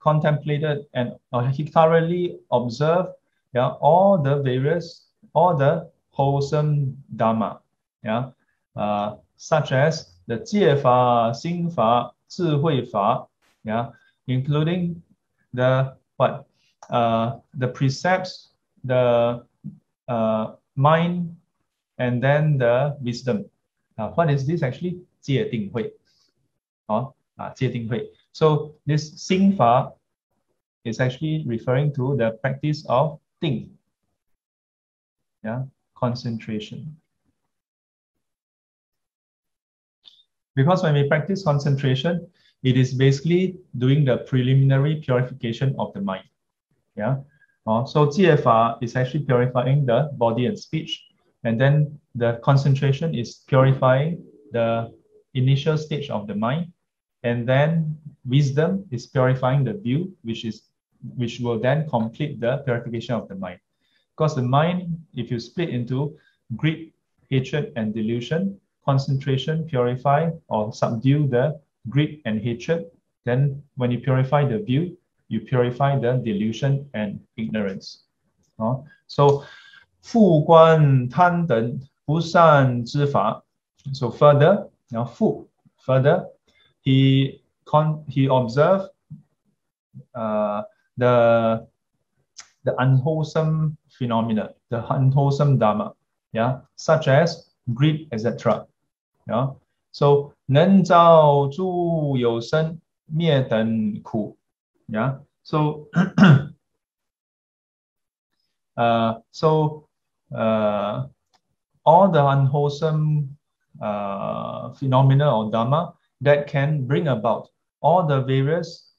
contemplated and or he thoroughly observed yeah, all the various, all the wholesome Dharma, yeah, uh, such as the 戒法、心法、智慧法, yeah, including the what, uh, the precepts, the uh, mind, and then the wisdom. Uh, what is this actually? 戒定慧. Oh, uh, 戒定慧. So this 心法 is actually referring to the practice of think. Yeah, concentration. Because when we practice concentration, it is basically doing the preliminary purification of the mind. Yeah. Uh, so TFR is actually purifying the body and speech. And then the concentration is purifying the initial stage of the mind. And then wisdom is purifying the view, which is which will then complete the purification of the mind. Because the mind, if you split into greed, hatred, and delusion, concentration, purify or subdue the greed and hatred. Then when you purify the view, you purify the delusion and ignorance. Uh, so 复观贪等不善之法. So further, now Fu, further, he con he observed uh, the the unwholesome phenomena, the unwholesome dharma, yeah, such as greed, etc. Yeah. So 能造诸有生灭等苦. Yeah. So uh, so uh, all the unwholesome uh, phenomena or dharma that can bring about all the various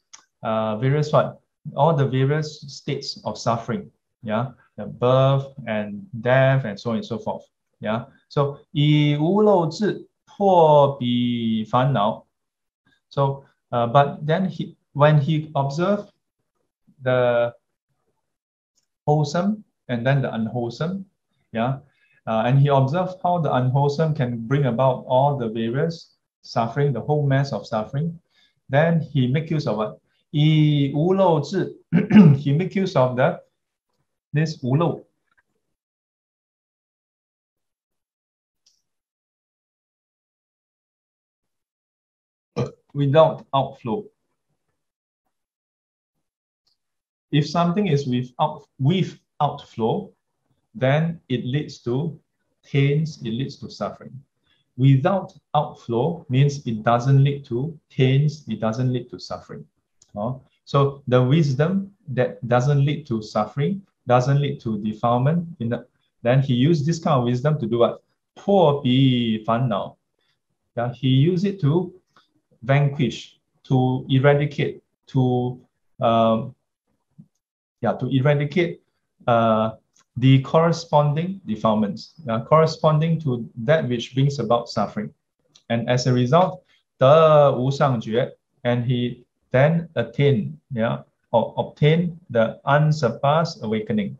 uh, various what all the various states of suffering yeah the birth and death and so on and so forth yeah so 以无漏智破彼烦恼 so uh, but then he when he observed the wholesome and then the unwholesome, yeah, uh, and he observed how the unwholesome can bring about all the various suffering, the whole mass of suffering. Then he make use of what? Wu lou zhi. He make use of the this wu lou. without outflow. If something is without, with outflow, then it leads to pains, it leads to suffering. Without outflow means it doesn't lead to pains, it doesn't lead to suffering. Oh? So the wisdom that doesn't lead to suffering, doesn't lead to defilement, in the, then he used this kind of wisdom to do what? Poor be fun now. Yeah, he used it to vanquish, to eradicate, to um, yeah, to eradicate uh, the corresponding defilements, uh, corresponding to that which brings about suffering. And as a result, the Wu Jue, and he then attain, yeah, or obtain the unsurpassed awakening.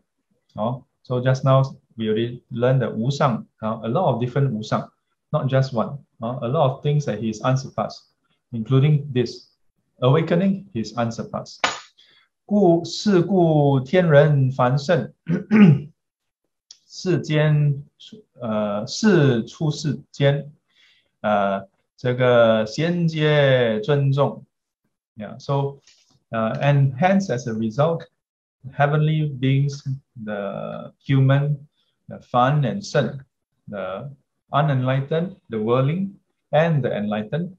Oh, so just now we already learned the Wu Shang, uh, a lot of different Wu Shang, not just one, uh, a lot of things that he is unsurpassed including this. Awakening he is unsurpassed. 故是故天人凡圣，世间呃世出世间，呃这个先皆尊重。Yeah, so uh, and hence as a result, heavenly beings, the human, the fun and sun, the unenlightened, the worldling, and the enlightened,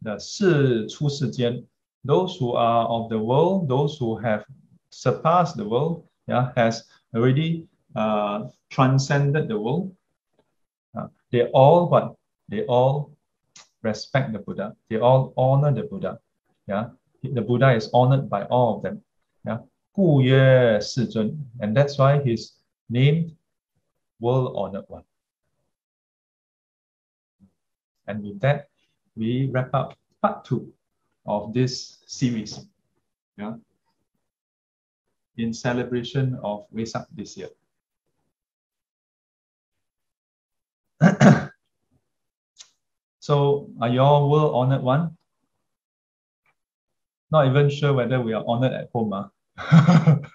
the 世出世间, those who are of the world, those who have surpassed the world, yeah, has already uh, transcended the world. Uh, they all what? They all respect the Buddha. They all honor the Buddha. Yeah, the Buddha is honored by all of them. Yeah, 故曰世尊, and that's why he's named World Honored One. And with that, we wrap up part two of this series. Yeah. In celebration of Vesak this year. so are you all world honored one? Not even sure whether we are honored at home. Huh? Ah.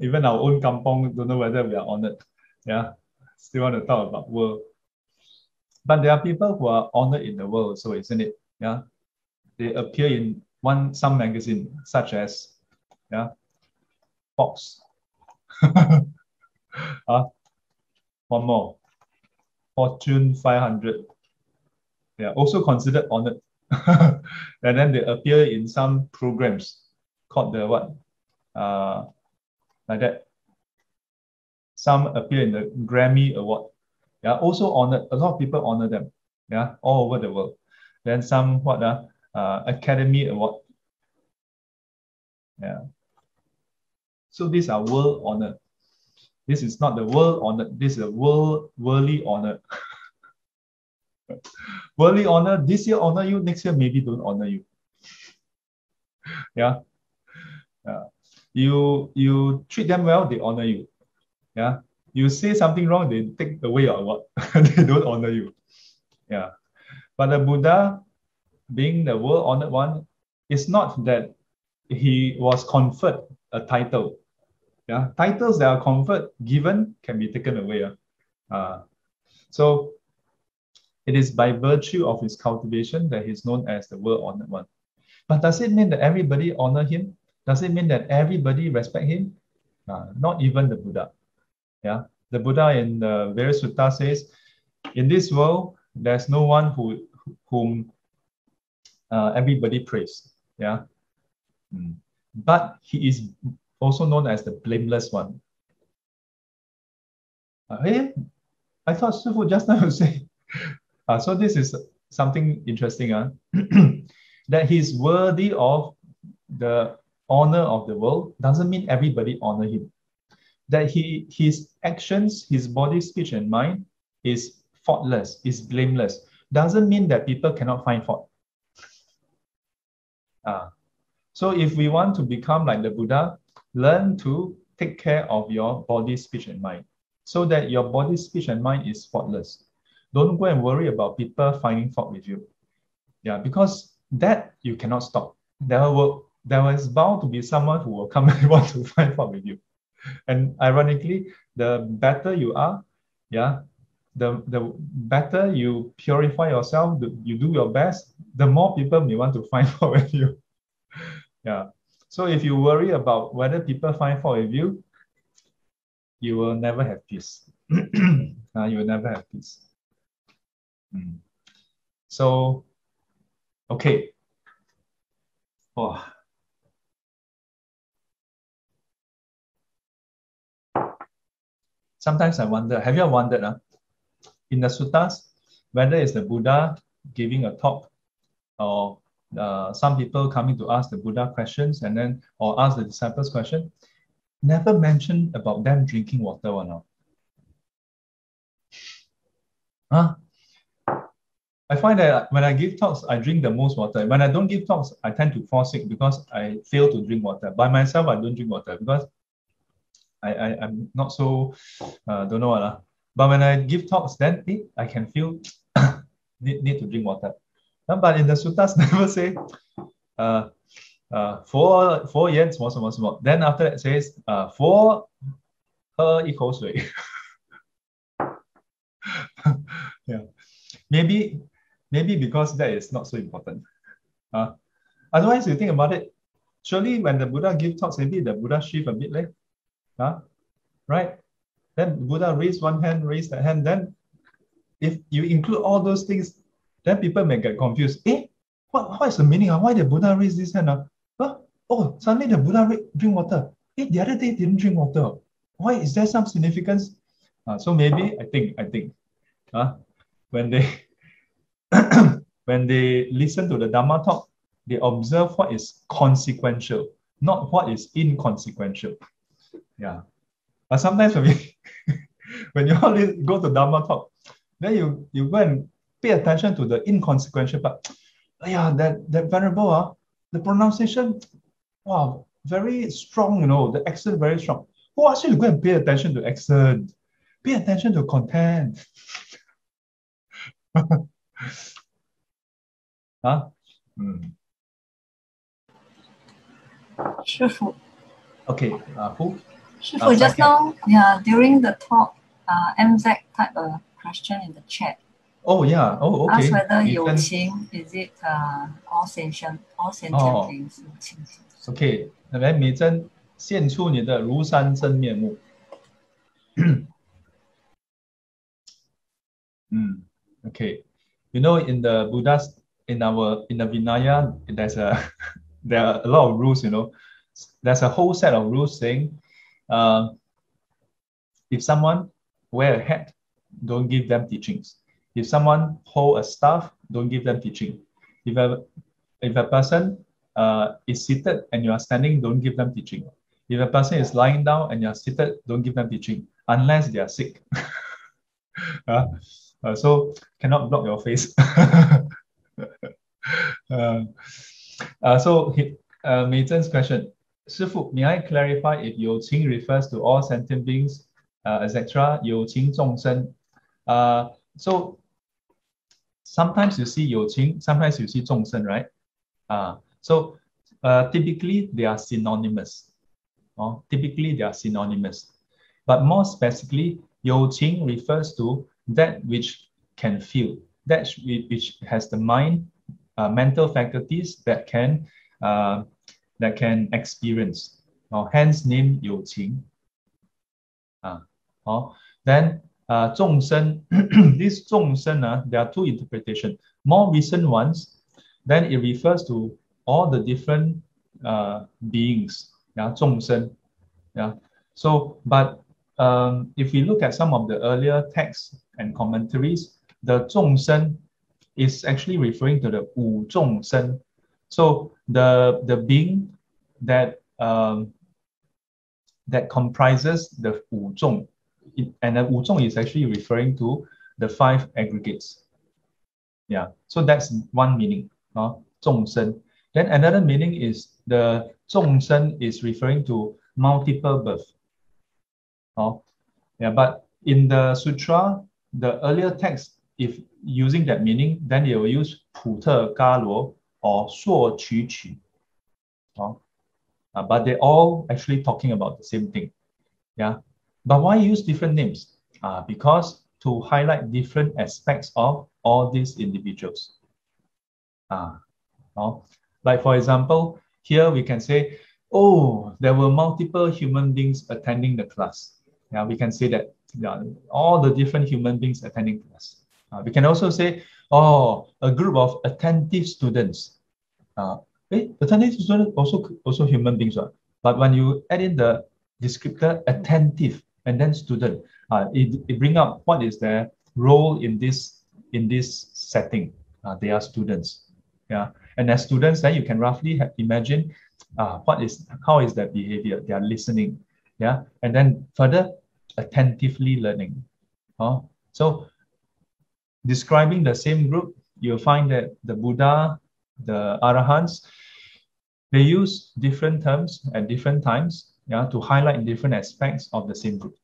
even our own kampong don't know whether we are honored. Yeah. Still want to talk about world but there are people who are honored in the world, so isn't it? Yeah. They appear in one some magazine, such as yeah, Forbes. uh, one more. Fortune 500. They are also considered honored. and then they appear in some programs called the what? Uh, like that. Some appear in the Grammy Award. Yeah, also honored. A lot of people honor them. Yeah, all over the world. then some what uh, uh, Academy Award. Yeah. So these are world honored. This is not the world honored. This is a world worldly honor. worldly honor. This year honor you. Next year maybe don't honor you. Yeah. Yeah. You you treat them well, they honor you. Yeah. You say something wrong, they take away your award. they don't honor you. Yeah. But the Buddha, being the world honored one, it's not that he was conferred a title. Yeah, titles that are conferred, given, can be taken away. Uh, so it is by virtue of his cultivation that he's known as the world honored one. But does it mean that everybody honor him? Does it mean that everybody respect him? Uh, not even the Buddha. Yeah, the Buddha in the various sutta says, in this world, there's no one who whom uh, everybody praise. Yeah, mm. but he is also known as the blameless one. Uh, hey, I thought Shifu just now say. Uh, so this is something interesting. Uh, that he's worthy of the honor of the world doesn't mean everybody honor him. That he his actions, his body, speech, and mind is faultless, is blameless, doesn't mean that people cannot find fault. Uh, so if we want to become like the Buddha, learn to take care of your body, speech, and mind so that your body, speech, and mind is faultless. Don't go and worry about people finding fault with you. Yeah, because that you cannot stop. There will there is bound to be someone who will come and want to find fault with you. And ironically, the better you are, yeah, the, the better you purify yourself, you do your best, the more people may want to find fault with you. yeah. So if you worry about whether people find fault with you, you will never have peace. uh, you will never have peace. Mm. So, okay. Oh. Sometimes I wonder, have you wondered uh, in the suttas, whether it's the Buddha giving a talk or uh, some people coming to ask the Buddha questions and then or ask the disciples question, never mention about them drinking water or not. Huh? I find that when I give talks, I drink the most water. When I don't give talks, I tend to fall sick because I fail to drink water. By myself, I don't drink water because I, I, I'm not so, uh, don't know. Uh, but when I give talks, then eh, I can feel need, need to drink water. But in the suttas, never say, uh, uh, for, for yen, small, small, small. Then after it says, uh, four her equals way. yeah. Maybe, maybe because that is not so important. Uh, otherwise, you think about it, surely when the Buddha give talks, maybe the Buddha shift a bit, like, Huh? right? Then Buddha raise one hand, raise the hand. Then, if you include all those things, then people may get confused. Eh, what, what is the meaning? Why the Buddha raise this hand? Uh? Huh? Oh, suddenly the Buddha drink water. Eh, the other day didn't drink water. Why is there some significance? Uh, so maybe I think I think, uh, when they when they listen to the Dharma talk, they observe what is consequential, not what is inconsequential. Yeah. But sometimes when we when you all go to Dharma talk, then you you go and pay attention to the inconsequential part. Yeah, that that venerable, uh, the pronunciation, wow, very strong, you know, the accent very strong. Who asked you to go and pay attention to accent? Pay attention to content. huh? 师傅 Okay, uh, who? 师傅 just now yeah during the talk uh, MZ typed a question in the chat Oh yeah. Oh okay. ask whether 你跟 Qing is it uh, all sentient all sentient Oh. things 有情 OK，来美珍现出你的庐山真面目。mm, okay. You know, in the Buddha's, in our, in the Vinaya, there's a, there are a lot of rules, you know. There's a whole set of rules saying, uh, if someone wear a hat, don't give them teachings. If someone hold a staff, don't give them teaching. If a, if a person uh, is seated and you are standing, don't give them teaching. If a person is lying down and you are seated, don't give them teaching unless they are sick. uh, uh, so cannot block your face. uh, uh, so uh, Mei Zhen's question, Shifu, may I clarify if Yu Qing refers to all sentient beings, uh, etc., Yu Qing Zhong Shen? Uh, so sometimes you see Yu Qing, sometimes you see Zhong Shen, right? Uh, so uh, typically they are synonymous. Uh, typically they are synonymous. But more specifically, Yu Qing refers to that which can feel, that which has the mind, uh, mental faculties that can uh, that can experience. Uh, hence name Yu Qing. Uh, uh, then uh, Zhong this Zhong Shen, uh, there are two interpretations. More recent ones, then it refers to all the different uh, beings, yeah, Yeah. So, but um, if we look at some of the earlier texts and commentaries, the Zhong Shen is actually referring to the Wu Zhong Shen. So the the being that um, that comprises the Wu Zhong, and the Wu Zhong is actually referring to the five aggregates. Yeah, so that's one meaning, uh, Zhong Shen. Then another meaning is the Zhong Shen is referring to multiple birth. Oh, yeah, but in the sutra, the earlier text, if using that meaning, then they will use pu te ga luo or shuo qu qu. Oh, uh, but they're all actually talking about the same thing. Yeah, but why use different names? Uh, because to highlight different aspects of all these individuals. Uh, oh, like for example, here we can say, oh, there were multiple human beings attending the class. Yeah, we can say that yeah, all the different human beings attending class. Uh, we can also say, oh, a group of attentive students. Uh, eh, attentive students also also human beings, right? But when you add in the descriptor attentive and then student, uh, it, it bring up what is their role in this in this setting. Uh, they are students. Yeah, and as students, then you can roughly imagine uh, what is how is their behavior. They are listening yeah and then further attentively learning uh, so describing the same group you'll find that the buddha the arahants they use different terms at different times yeah to highlight different aspects of the same group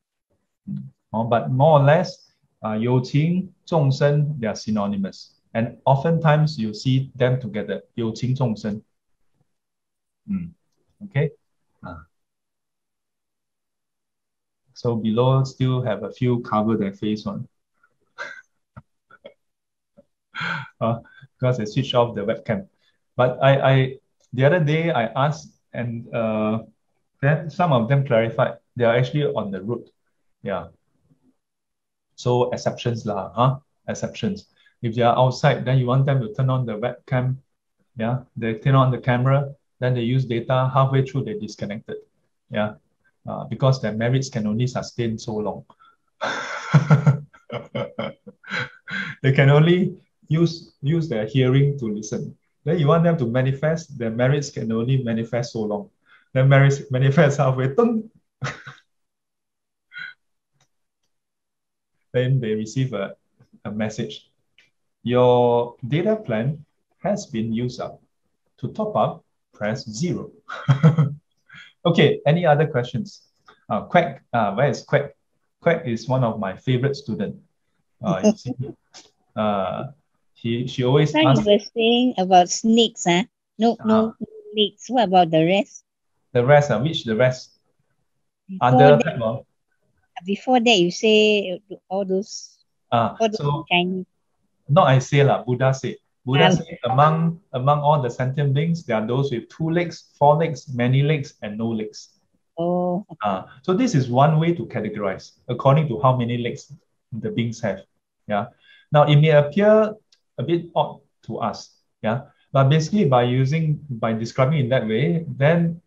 uh, but more or less uh, Yu Qing, Zhong Shen, they are synonymous. And oftentimes you see them together, Yu Qing, Zhong Shen. Mm. Okay. Uh. So below still have a few cover their face on. uh, because I switched off the webcam. But I, I the other day I asked and uh, then some of them clarified they are actually on the route. Yeah. So exceptions lah, huh? Exceptions. If they are outside, then you want them to turn on the webcam. Yeah, they turn on the camera, then they use data halfway through they disconnected. Yeah uh, because their merits can only sustain so long. they can only use use their hearing to listen. Then you want them to manifest, their merits can only manifest so long. Then merits manifest halfway. then they receive a, a message. Your data plan has been used up. To top up, press zero. Okay, any other questions? Uh, Quack, uh, where is Quack? Quack is one of my favorite students. Uh, uh, he, she always asks, you were saying about snakes, huh? No, uh, no snakes. What about the rest? The rest, uh, which the rest? Before Other that, of, before that, you say all those, uh, all those so, Chinese. Not I say, lah, Buddha said. Buddha um, said among, among all the sentient beings, there are those with two legs, four legs, many legs, and no legs. Oh. Uh, so this is one way to categorize according to how many legs the beings have. Yeah. Now it may appear a bit odd to us. Yeah. But basically by using by describing in that way, then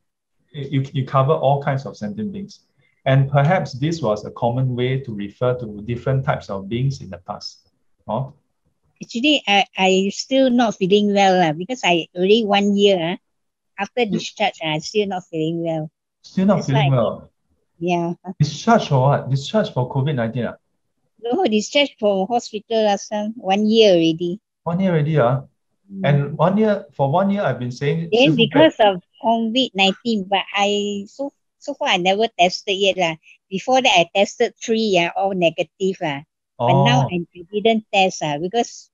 you, you cover all kinds of sentient beings. And perhaps this was a common way to refer to different types of beings in the past. Oh? actually I, I still not feeling well uh, because I already one year uh, after discharge I still not feeling well. Still not That's feeling why- well. Yeah. Discharge for what? Discharge for COVID 19. Ah? No, discharged from hospital last time, one year already. One year already. Ah? And one year, for one year, I've been saying. Then because of COVID nineteen, but I so so far I never tested yet lah. Before that I tested three, yeah, all negative lah. But oh, now I, didn't test ah because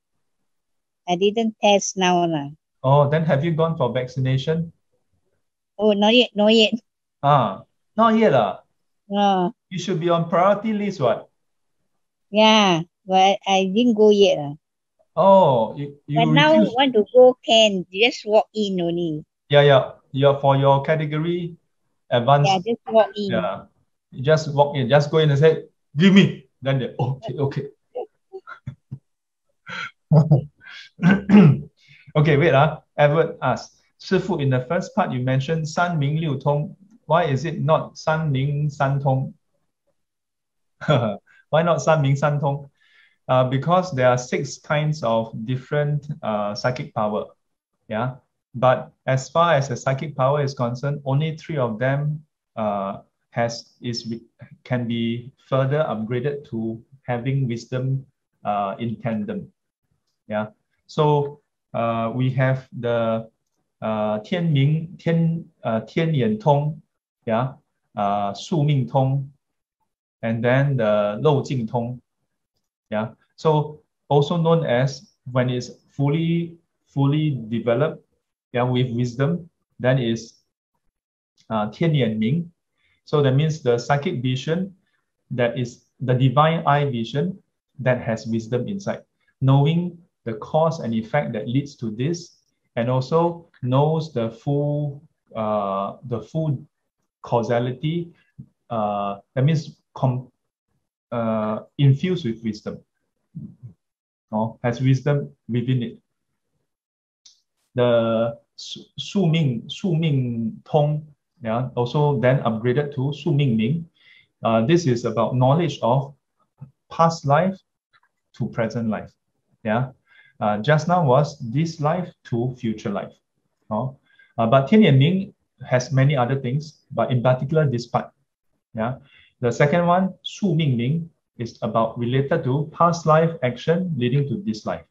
I didn't test now lah. oh, then have you gone for vaccination? Oh, not yet, not yet. Ah, not yet. Ah. No, You should be on priority list, what? Yeah, but I didn't go yet lah. Oh, you, you But now refuse- want to go can just walk in only. Yeah, yeah. You're for your category advanced. Yeah, just walk in. Yeah. You just walk in, just go in and say, give me. Then they, okay, okay. okay, wait. Uh. Edward asked, Shifu, in the first part, you mentioned San Ming Liu Tong. Why is it not San Ming San Tong? Why not San Ming San Tong? Uh, because there are six kinds of different uh, psychic power. Yeah. But as far as the psychic power is concerned, only three of them uh, has is can be further upgraded to having wisdom uh, in tandem. Yeah. So uh, we have the uh, Tian Ming Tian uh, Tian Yan Tong, yeah, uh, Su Ming Tong, and then the Lou Jing Tong. Yeah. So also known as when it's fully fully developed, yeah, with wisdom, then is uh, Tian Ming. So that means the psychic vision that is the divine eye vision that has wisdom inside, knowing the cause and effect that leads to this, and also knows the full uh, the full causality. Uh, that means com, uh, infused with wisdom, or has wisdom within it. The Su Ming, Su Ming Tong, yeah, also then upgraded to Su Ming Ming. Uh, this is about knowledge of past life to present life. Yeah, uh, just now was this life to future life. Oh. Uh, but Tian Ming has many other things, but in particular this part. Yeah, the second one, Su Ming Ming, is about related to past life action leading to this life,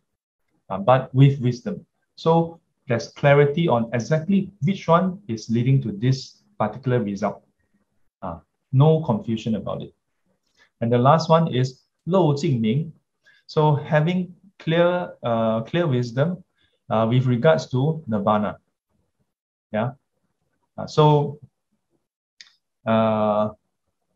uh, but with wisdom. So there's clarity on exactly which one is leading to this particular result. Uh, no confusion about it. And the last one is Lo Jing Ming. So having clear, uh, clear wisdom uh, with regards to nirvana. Yeah. Uh, so uh,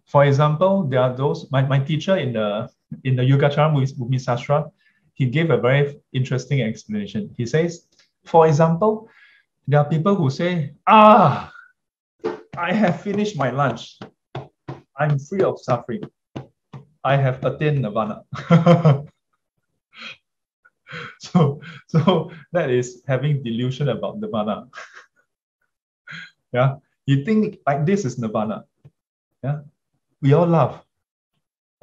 for example, there are those. My, my teacher in the in the Yogacara Bhumi Sastra, he gave a very interesting explanation. He says, for example, there are people who say, "Ah, I have finished my lunch. I'm free of suffering. I have attained nirvana." so, so that is having delusion about nirvana. yeah, you think like this is nirvana. Yeah, we all laugh.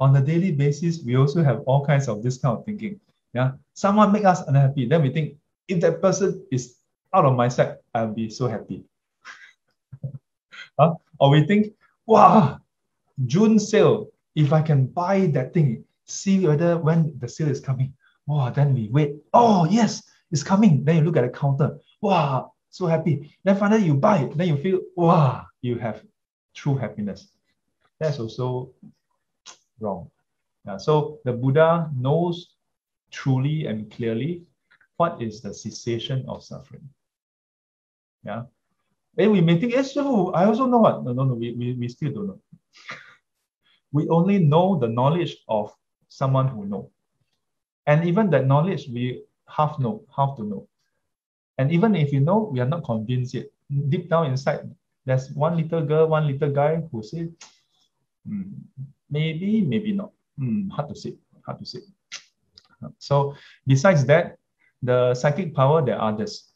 On a daily basis, we also have all kinds of this kind of thinking. Yeah, someone make us unhappy, then we think if that person is out of my sight, I'll be so happy. huh? Or we think, wow, June sale, if I can buy that thing, see whether when the sale is coming. Wow, then we wait. Oh, yes, it's coming. Then you look at the counter. Wow, so happy. Then finally you buy it. Then you feel, wow, you have true happiness. That's also wrong. Yeah, so the Buddha knows truly and clearly what is the cessation of suffering. Yeah. And we may think, so I also know what. No, no, no, we, we, we still don't know. we only know the knowledge of someone who know. And even that knowledge, we half know, half to know. And even if you know, we are not convinced yet. Deep down inside, there's one little girl, one little guy who say, hmm, maybe, maybe not. Hmm, hard to say, hard to say. So besides that, the psychic power, there are others.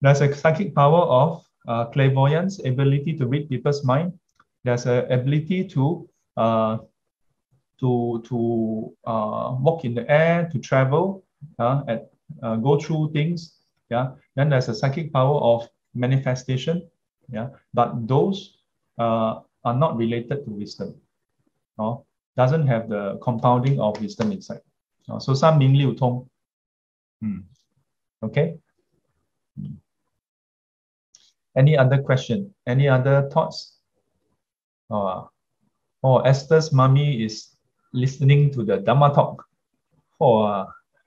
There's a psychic power of uh, clairvoyance, ability to read people's mind. There's an ability to uh, to to uh, walk in the air, to travel, uh, at, uh, go through things. Yeah. Then there's a psychic power of manifestation. Yeah. But those uh, are not related to wisdom. Uh, doesn't have the compounding of wisdom inside. So San Ming Liu Tong. Hmm. Okay. Hmm. Any other question? Any other thoughts? Oh, oh Esther's mommy is listening to the Dhamma talk. Oh, uh,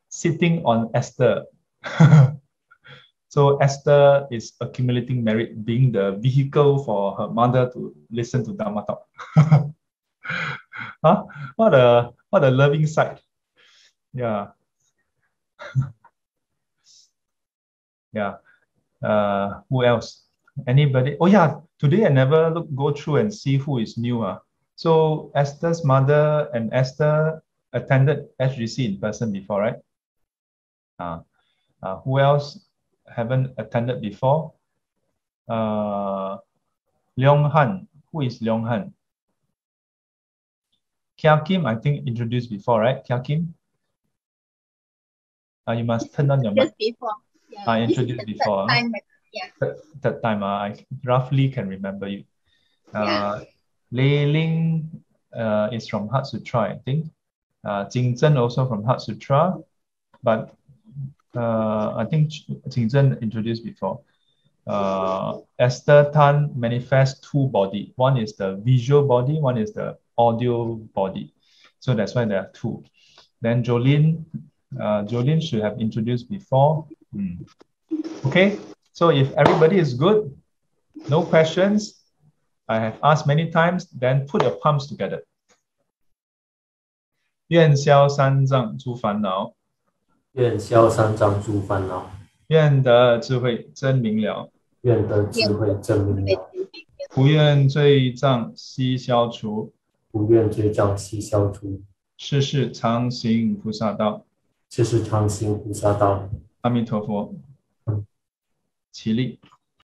sitting on Esther. so Esther is accumulating merit, being the vehicle for her mother to listen to Dharma talk. huh? What a what a loving sight. Yeah. yeah. Uh, who else? Anybody? Oh yeah, today I never look go through and see who is new. Uh. So Esther's mother and Esther attended SGC in person before, right? Uh, uh, who else haven't attended before? Uh, Leong Han. Who is Leong Han? Kia Kim, I think introduced before, right? Kia Kim? Uh, you must turn on your mic. Before. Yeah, I introduced before. Third time, yeah. Third, third time, uh, I roughly can remember you. Uh, Yeah. Lei Ling uh, is from Heart Sutra, I think. Uh, Jing Zhen also from Heart Sutra, but uh, I think Qingzhen introduced before, uh, Esther Tan manifests two body. One is the visual body, one is the audio body. So that's why there are two. Then Jolene, uh, Jolene should have introduced before. Mm. Okay, so if everybody is good, no questions, I have asked many times, then put your palms together. 愿消三障诸烦恼。愿消三障诸烦恼，愿得智慧真明了，愿得智慧真明了，不愿罪障悉消除，不愿罪障悉消除，世世常行菩萨道。世世常行菩萨道。阿弥陀佛。嗯，起立。